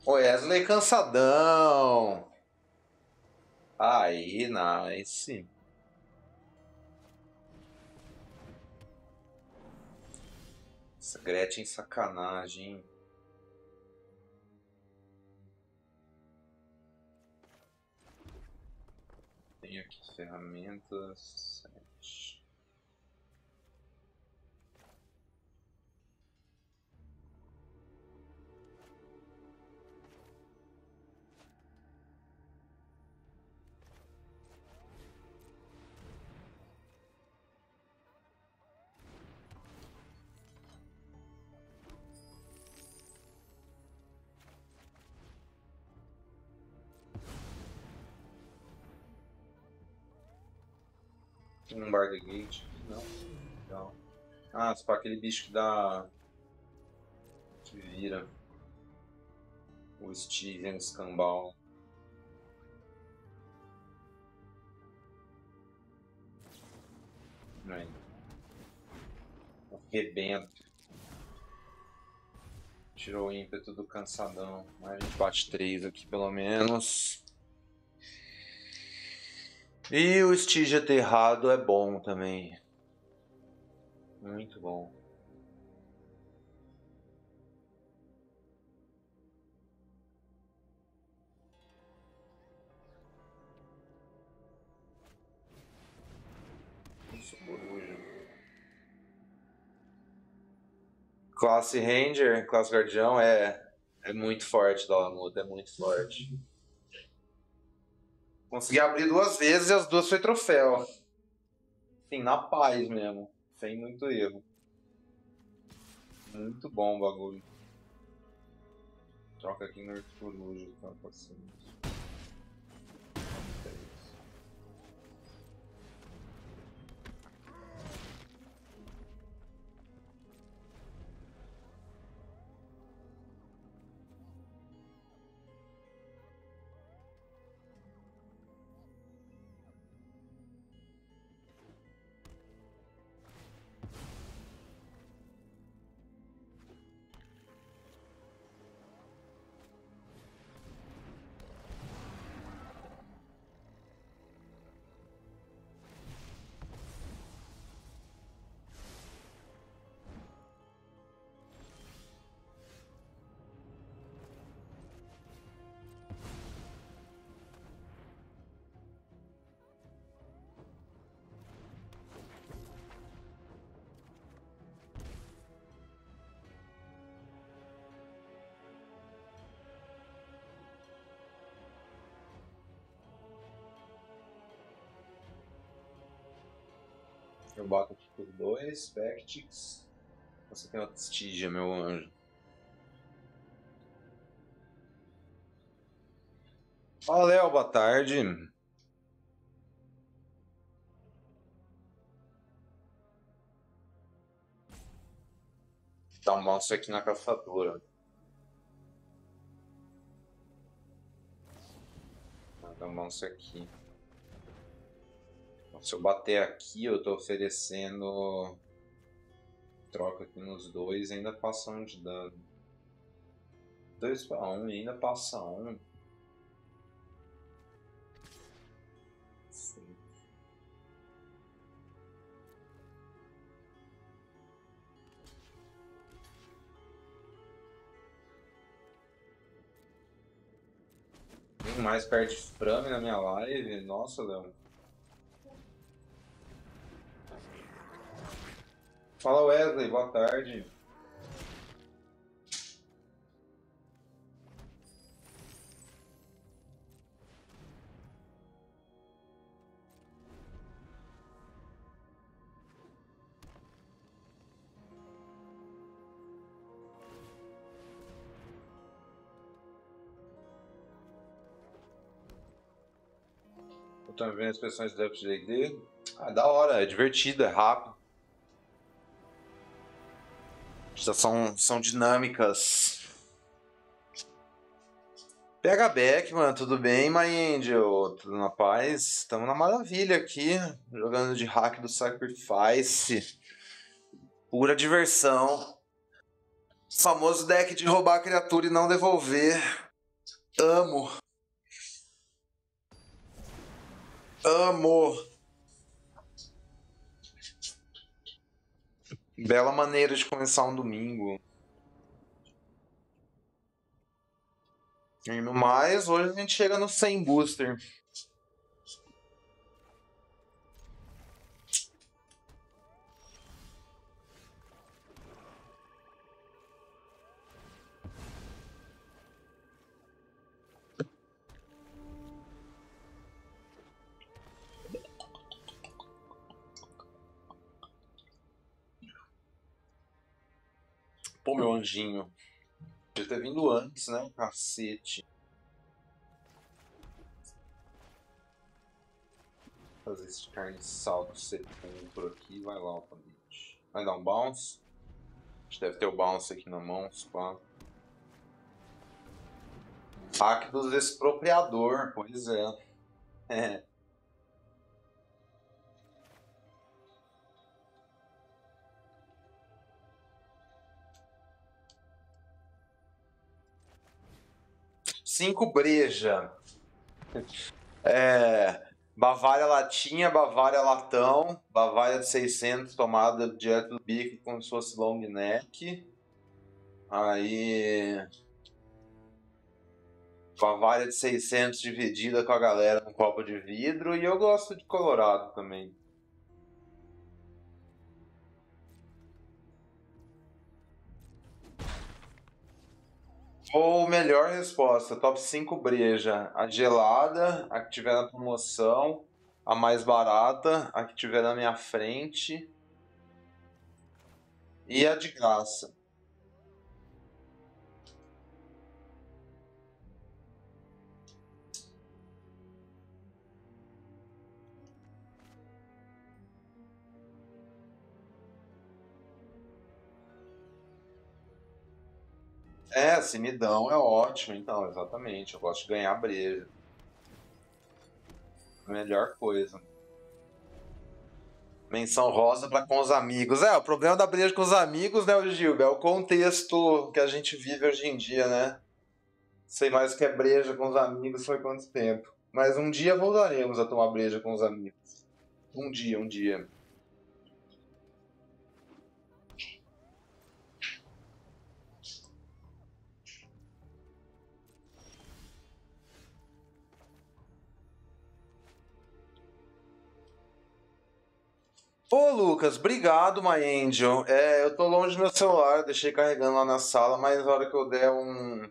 Wesley cansadão. Aí, nice. Essa Gretchen sacanagem. Tem aqui ferramentas. Um Barga Gate. Não. Não. Ah, só aquele bicho que dá. que vira. O Steven Scambal. Aí. Rebento. Tirou o ímpeto do cansadão. Mas a gente bate três aqui pelo menos. E o Stygia Aterrado é bom também. Muito bom. Isso, coruja. Classe Ranger, classe Guardião é, é muito forte da Lamuda, é muito forte. Consegui abrir duas vezes e as duas foi troféu. Sim, na paz mesmo. Sem muito erro. Muito bom o bagulho. Troca aqui no Coruja, tá passando. Eu boto aqui por dois, Vectix. Você tem uma Stygia, meu anjo. Fala, Léo, boa tarde. Dá um monstro aqui na caçadora. Dá um monstro aqui. Se eu bater aqui, eu tô oferecendo troca aqui nos dois ainda passa um de dano. 2 para 1 um, e ainda passa 1. Um. mais perto de frame na minha live. Nossa, Leão. Fala Wesley, boa tarde. Vendo as expressões do FGD? Ah, da hora, é divertido, é rápido. São, são dinâmicas. PH Beckman, tudo bem, My Angel? Tudo na paz? Estamos na maravilha aqui, jogando de hack do Sacrifice. Pura diversão. Famoso deck de roubar a criatura e não devolver. Amo. Amo. Bela maneira de começar um domingo. E no mais, hoje a gente chega no 100 booster. Pô, meu anjinho. Podia ter vindo antes, né? Cacete. Fazer esse carne salto sepulcro aqui. Vai lá, oponente. Vai dar um bounce. A gente deve ter o bounce aqui na mão, pá. Hack dos expropriador, pois é. É. cinco breja. É, Bavária latinha, Bavária latão, Bavária de 600 tomada direto do bico como se fosse long neck. Aí Bavária de 600 dividida com a galera num copo de vidro e eu gosto de colorado também. Ou melhor resposta, top 5 breja. A gelada, a que tiver na promoção, a mais barata, a que tiver na minha frente e a de graça. É, se me dão é ótimo, então, exatamente. Eu gosto de ganhar breja. Melhor coisa. Menção rosa para com os amigos. É, o problema da breja com os amigos, né, Gilberto? É o contexto que a gente vive hoje em dia, né? Sei mais o que é breja com os amigos foi quanto tempo. Mas um dia voltaremos a tomar breja com os amigos. Um dia, um dia. Ô, Lucas, obrigado, my angel. É, eu tô longe do meu celular, deixei carregando lá na sala, mas na hora que eu der um. Na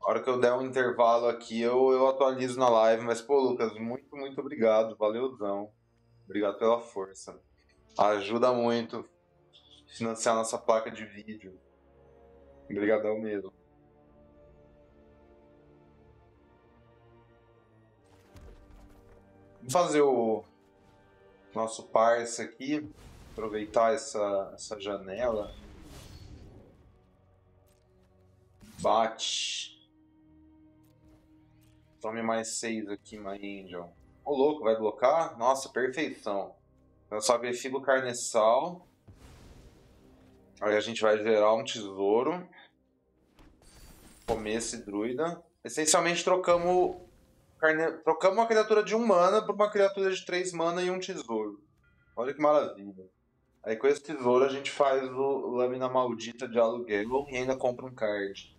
hora que eu der um intervalo aqui, eu, eu atualizo na live. Mas, pô, Lucas, muito, muito obrigado. Valeuzão. Obrigado pela força. Ajuda muito. Financiar nossa placa de vídeo. Obrigadão mesmo. Vamos fazer o nosso parse aqui. Aproveitar essa, essa janela. Bate. Tome mais seis aqui, My Angel. Ô louco, vai blocar? Nossa, perfeição. Eu sacrifico o carneçal. Aí a gente vai gerar um tesouro. Comer esse druida. Essencialmente trocamos, carne... trocamos uma criatura de um mana por uma criatura de três mana e um tesouro. Olha que maravilha. Aí com esse tesouro a gente faz o Lâmina Maldita de aluguel e ainda compra um card.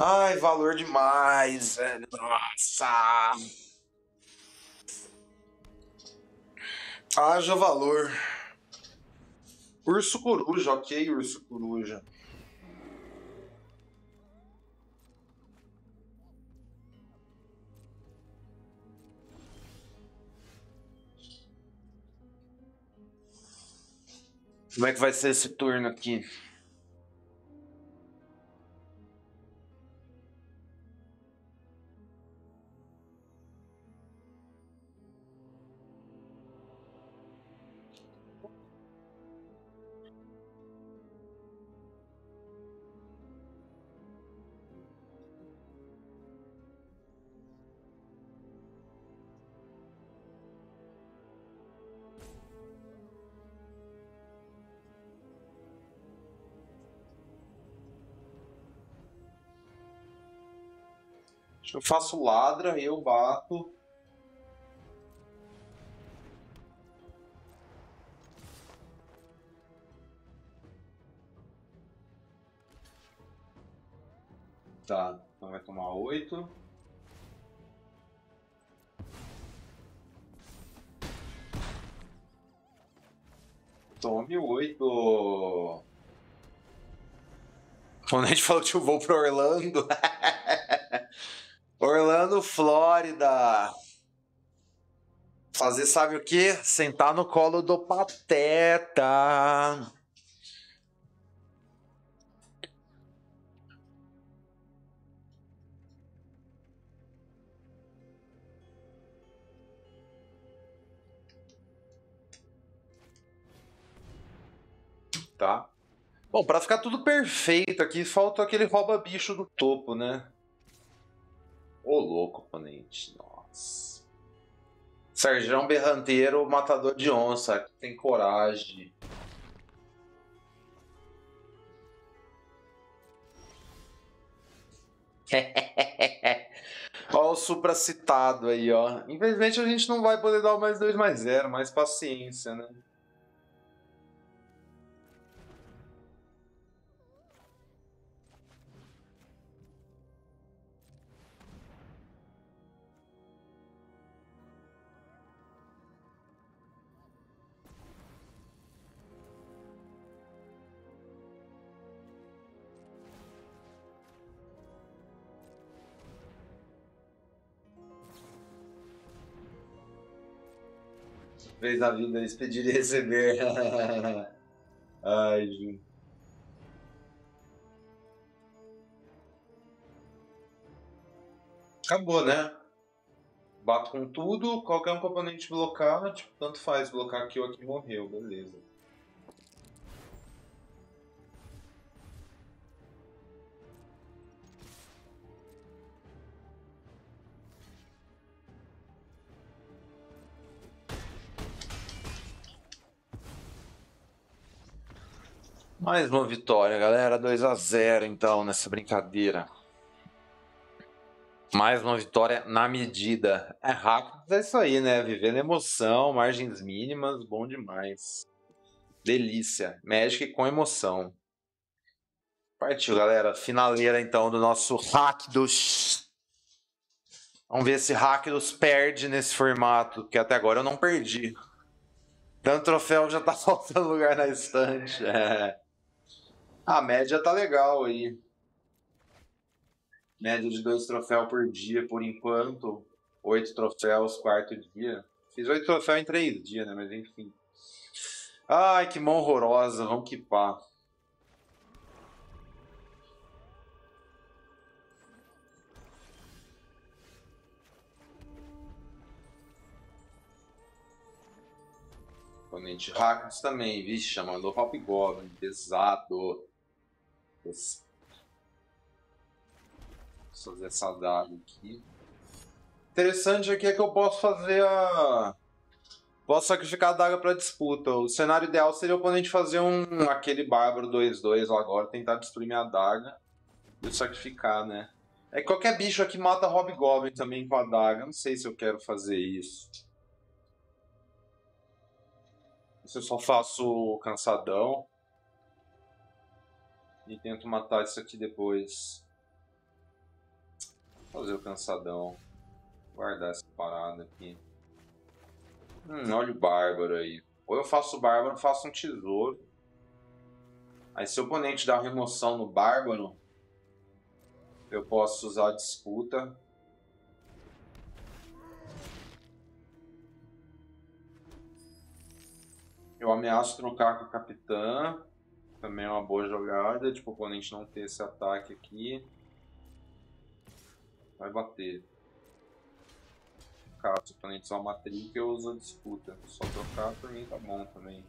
Ai, valor demais, velho. Nossa. Haja valor. Urso coruja, ok, urso coruja. Como é que vai ser esse turno aqui? Eu faço ladra, eu bato. Tá, então vai tomar oito. Tome oito. Quando a gente falou que eu vou pro Orlando. Flórida. Fazer sabe o que? Sentar no colo do Pateta. Tá. Bom, para ficar tudo perfeito aqui, falta aquele rouba-bicho do topo, né? Ô louco, oponente. Nossa. Serjão Berranteiro, matador de onça. Tem coragem. Olha o supracitado aí, ó. Infelizmente a gente não vai poder dar o mais 2 mais 0, mais paciência, né? Vez na vida eles pedir e receber. Ai, gente. Acabou, né? Bato com tudo, qualquer um componente blocar, tipo, tanto faz blocar aqui ou aqui morreu, beleza. Mais uma vitória, galera. 2 a 0 então nessa brincadeira. Mais uma vitória na medida. É rápido, é isso aí, né? Vivendo emoção, margens mínimas, bom demais. Delícia. Magic com emoção. Partiu, galera. Finaleira então do nosso hack dos. Vamos ver se hack perde nesse formato, que até agora eu não perdi. Tanto troféu já tá faltando lugar na estante. É. A média tá legal aí. Média de dois troféus por dia por enquanto. Oito troféus quarto dia. Fiz oito troféus em três dias, né? Mas enfim. Ai, que mão horrorosa. Vamos que pá. Oponente Hackers também, vixe, mandou Hobgoblin, pesado. Vou fazer essa daga aqui. Interessante aqui é que eu posso fazer a. Posso sacrificar a daga para disputa. O cenário ideal seria o oponente fazer um aquele bárbaro 2-2 lá agora, tentar destruir minha daga e sacrificar, né? É que qualquer bicho aqui mata Hobgoblin também com a daga. Não sei se eu quero fazer isso. Se eu só faço cansadão. E tento matar isso aqui depois. Fazer o cansadão. Guardar essa parada aqui. Hum, olha o bárbaro aí. Ou eu faço o bárbaro, faço um tesouro. Aí se o oponente dá remoção no bárbaro, eu posso usar a disputa. Eu ameaço trocar com a capitã. Também é uma boa jogada. Tipo, o oponente não ter esse ataque aqui. Vai bater. Caso o oponente usar uma eu uso a disputa. Só trocar por mim tá bom também.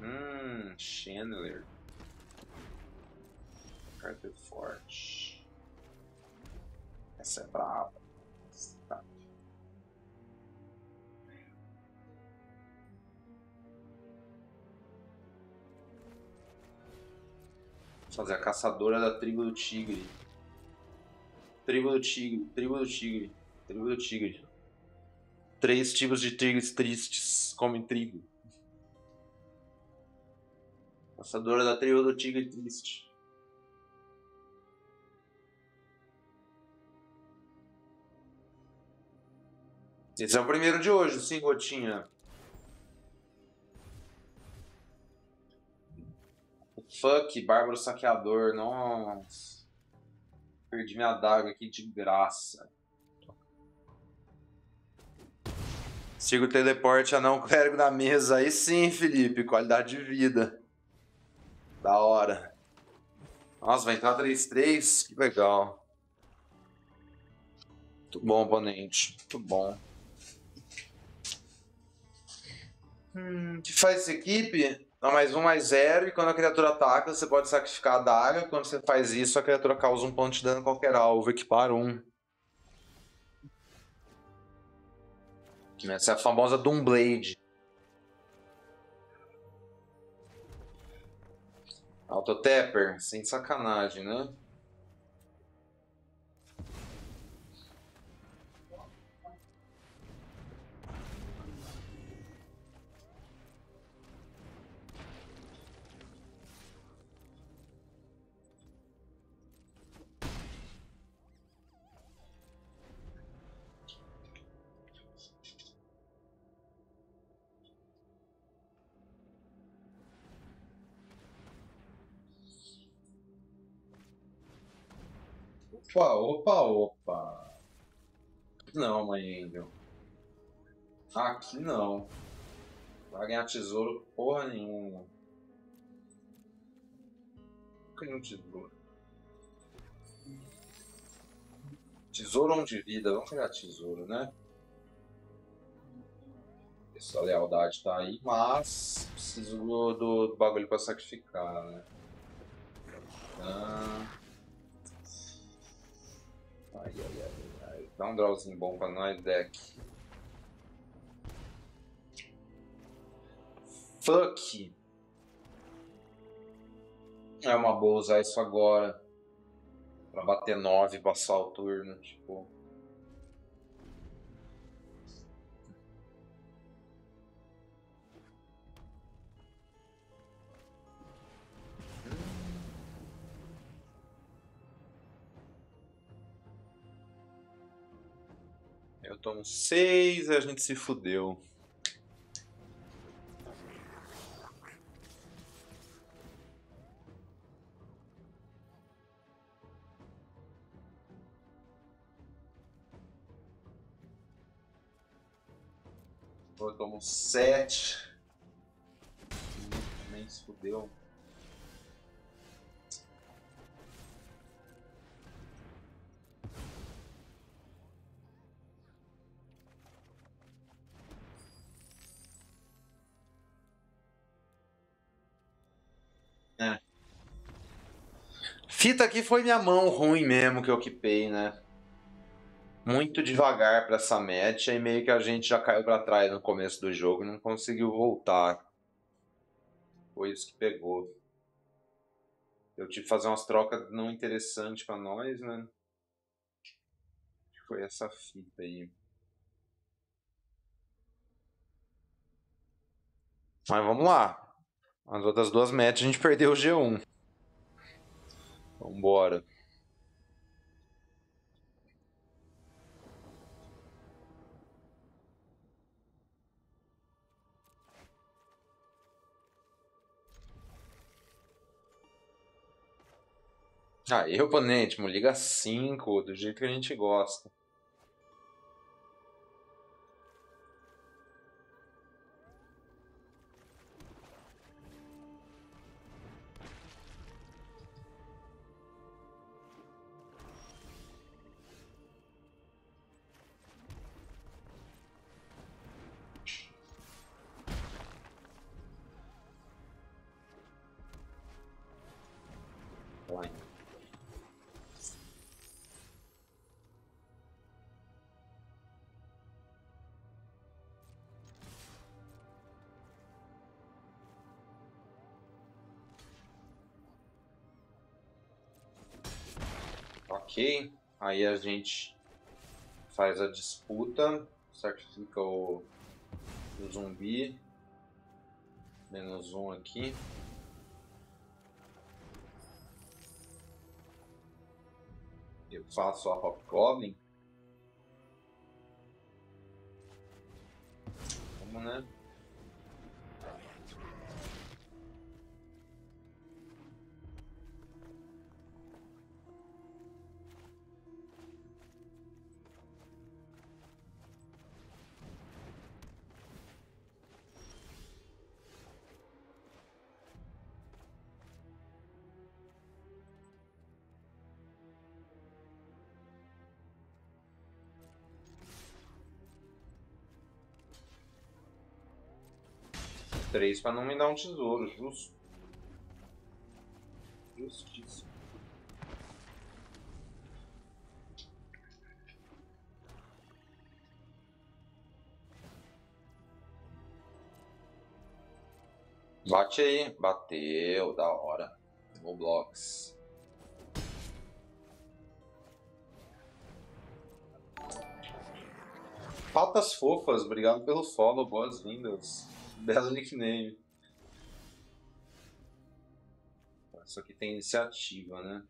Hum, Chandler. Carta forte. Essa é brava. Fazer a caçadora da tribo do tigre. Tribo do tigre, tribo do tigre, tribo do tigre. Três tipos de tigres tristes comem trigo. Caçadora da tribo do tigre triste. Esse é o primeiro de hoje, sim, Gotinha. Fuck, Bárbaro Saqueador, nossa. Perdi minha daga aqui de graça. Sigo o teleporte anão clérigo na mesa. Aí sim, Felipe, qualidade de vida. Da hora. Nossa, vai entrar 3-3, que legal. Muito bom, oponente. Muito bom. Hum, que faz essa equipe? Dá mais um, mais zero, e quando a criatura ataca, você pode sacrificar a daga. Quando você faz isso, a criatura causa um ponto de dano qualquer alvo, equipar um. Essa é a famosa Doomblade. Autotapper, sem sacanagem, né? Opa, opa, opa. Não, mãe Angel. Aqui não. Vai ganhar tesouro porra nenhuma. Nunca um tesouro. Tesouro ou de vida? Vamos pegar tesouro, né? Essa lealdade tá aí, mas preciso do, do, do bagulho pra sacrificar, né? Ah. Ai, ai, ai, ai. Dá um drawzinho bom pra nós, deck. Fuck. É uma boa usar isso agora. Pra bater 9 e passar o turno, tipo. Tomo 6 e a gente se fudeu. Eu tomo 7. Nem se fudeu. Fita aqui foi minha mão ruim mesmo que eu equipei, né? Muito devagar para essa match, e meio que a gente já caiu para trás no começo do jogo e não conseguiu voltar. Foi isso que pegou. Eu tive que fazer umas trocas não interessantes para nós, né? Foi essa fita aí. Mas vamos lá. As outras duas metas a gente perdeu o G1. Vambora. Aí, oponente, liga 5, do jeito que a gente gosta. Ok. Aí a gente faz a disputa, sacrifica o, o zumbi. Menos um aqui. Eu faço a Hobgoblin. Vamos, né? Três para não me dar um tesouro, justo. Justíssimo. Bate aí. Bateu, da hora. Roblox. Patas fofas, obrigado pelo follow, boas-vindas. Belo nickname. Isso aqui tem iniciativa, né?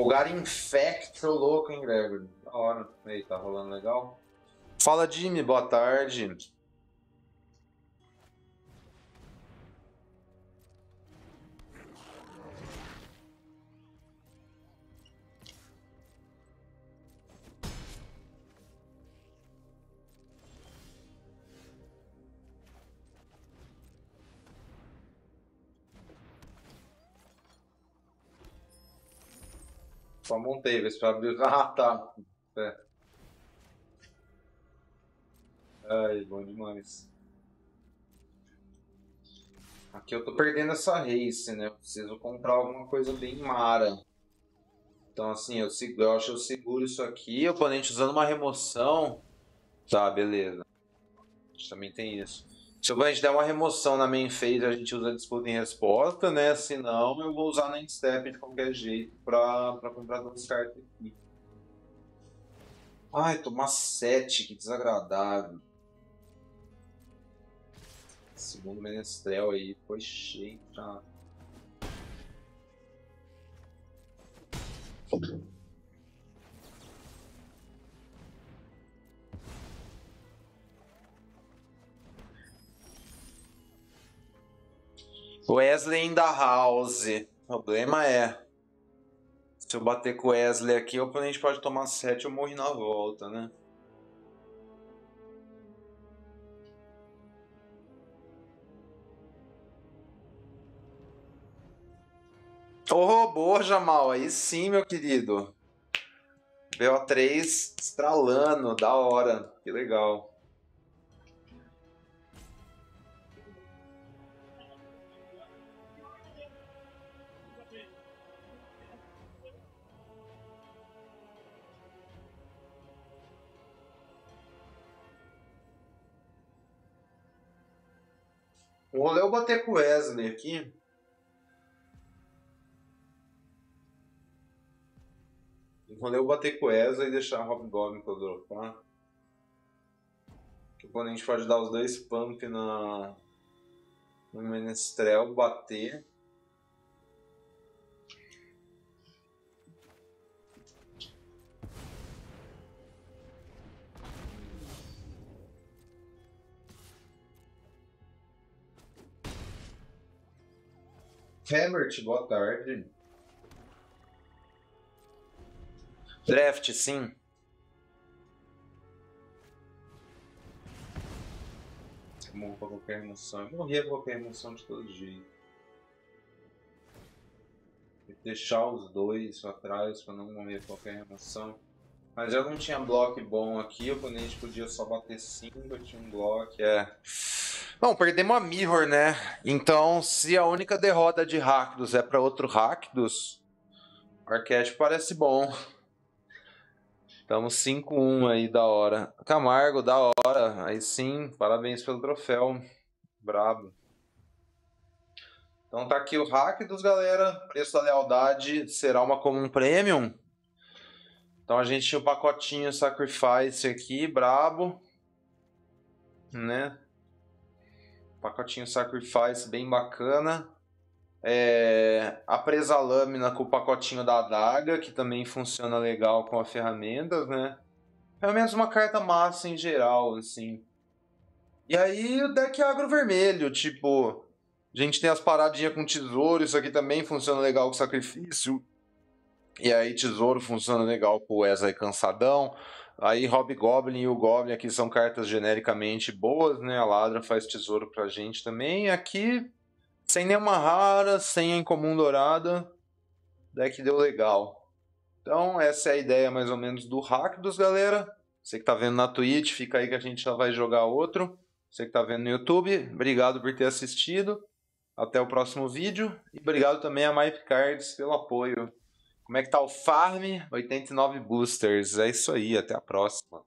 Vulgar Infect, ô louco, hein, Gregory? Da hora. Aí, tá rolando legal? Fala, Jimmy, boa tarde. Só montei, vê se vai abrir. Ah, tá. É. Ai, bom demais. Aqui eu tô perdendo essa race, né? Eu preciso comprar alguma coisa bem mara. Então, assim, eu, eu acho que eu seguro isso aqui. O oponente usando uma remoção. Tá, beleza. A gente também tem isso. Se a gente der uma remoção na main phase, a gente usa disputa em resposta, né? Se não, eu vou usar na step de qualquer jeito pra, pra comprar duas cartas aqui. Ai, tomar 7, que desagradável. Segundo menestrel aí, foi cheio já. Wesley in the house. O problema é. Se eu bater com o Wesley aqui, o oponente pode tomar 7 ou morrer na volta, né? Oh, boa, Jamal. Aí sim, meu querido. BO3 estralando, da hora. Que legal. O rolê eu bater com o Wesley aqui. O rolê eu bater com o Wesley e deixar o Hobgoblin pra dropar. Que quando a gente pode dar os dois pump na... no Menestrel, bater. Herbert, boa tarde. Draft, sim. Morro pra qualquer emoção. Eu morria pra qualquer emoção de todo jeito. Deixar os dois atrás pra não morrer qualquer emoção. Mas eu não tinha bloco bom aqui, o oponente podia só bater 5, eu tinha um bloco, é... Bom, perdemos a Mirror, né? Então, se a única derrota de Rakdos é para outro Rakdos, o arquétipo parece bom. Estamos 5-1 aí, da hora. Camargo, da hora. Aí sim, parabéns pelo troféu. Brabo. Então tá aqui o Rakdos, galera. Preço da lealdade será uma comum premium. Então a gente tinha o pacotinho Sacrifice aqui, brabo. Né? Pacotinho Sacrifice bem bacana. É, a presa lâmina com o pacotinho da adaga, que também funciona legal com as ferramentas, né? Pelo menos uma carta massa em geral, assim. E aí o deck agro vermelho, tipo... A gente tem as paradinhas com tesouro, isso aqui também funciona legal com sacrifício. E aí tesouro funciona legal com o Wesley cansadão. Aí Hobgoblin e o Goblin aqui são cartas genericamente boas, né? A Ladra faz tesouro pra gente também. Aqui, sem nenhuma rara, sem a incomum dourada, deck deu legal. Então essa é a ideia mais ou menos do Rakdos, galera. Você que tá vendo na Twitch, fica aí que a gente já vai jogar outro. Você que tá vendo no YouTube, obrigado por ter assistido. Até o próximo vídeo. E obrigado também a Mype Cards pelo apoio. Como é que tá o farm? 89 boosters. É isso aí, até a próxima.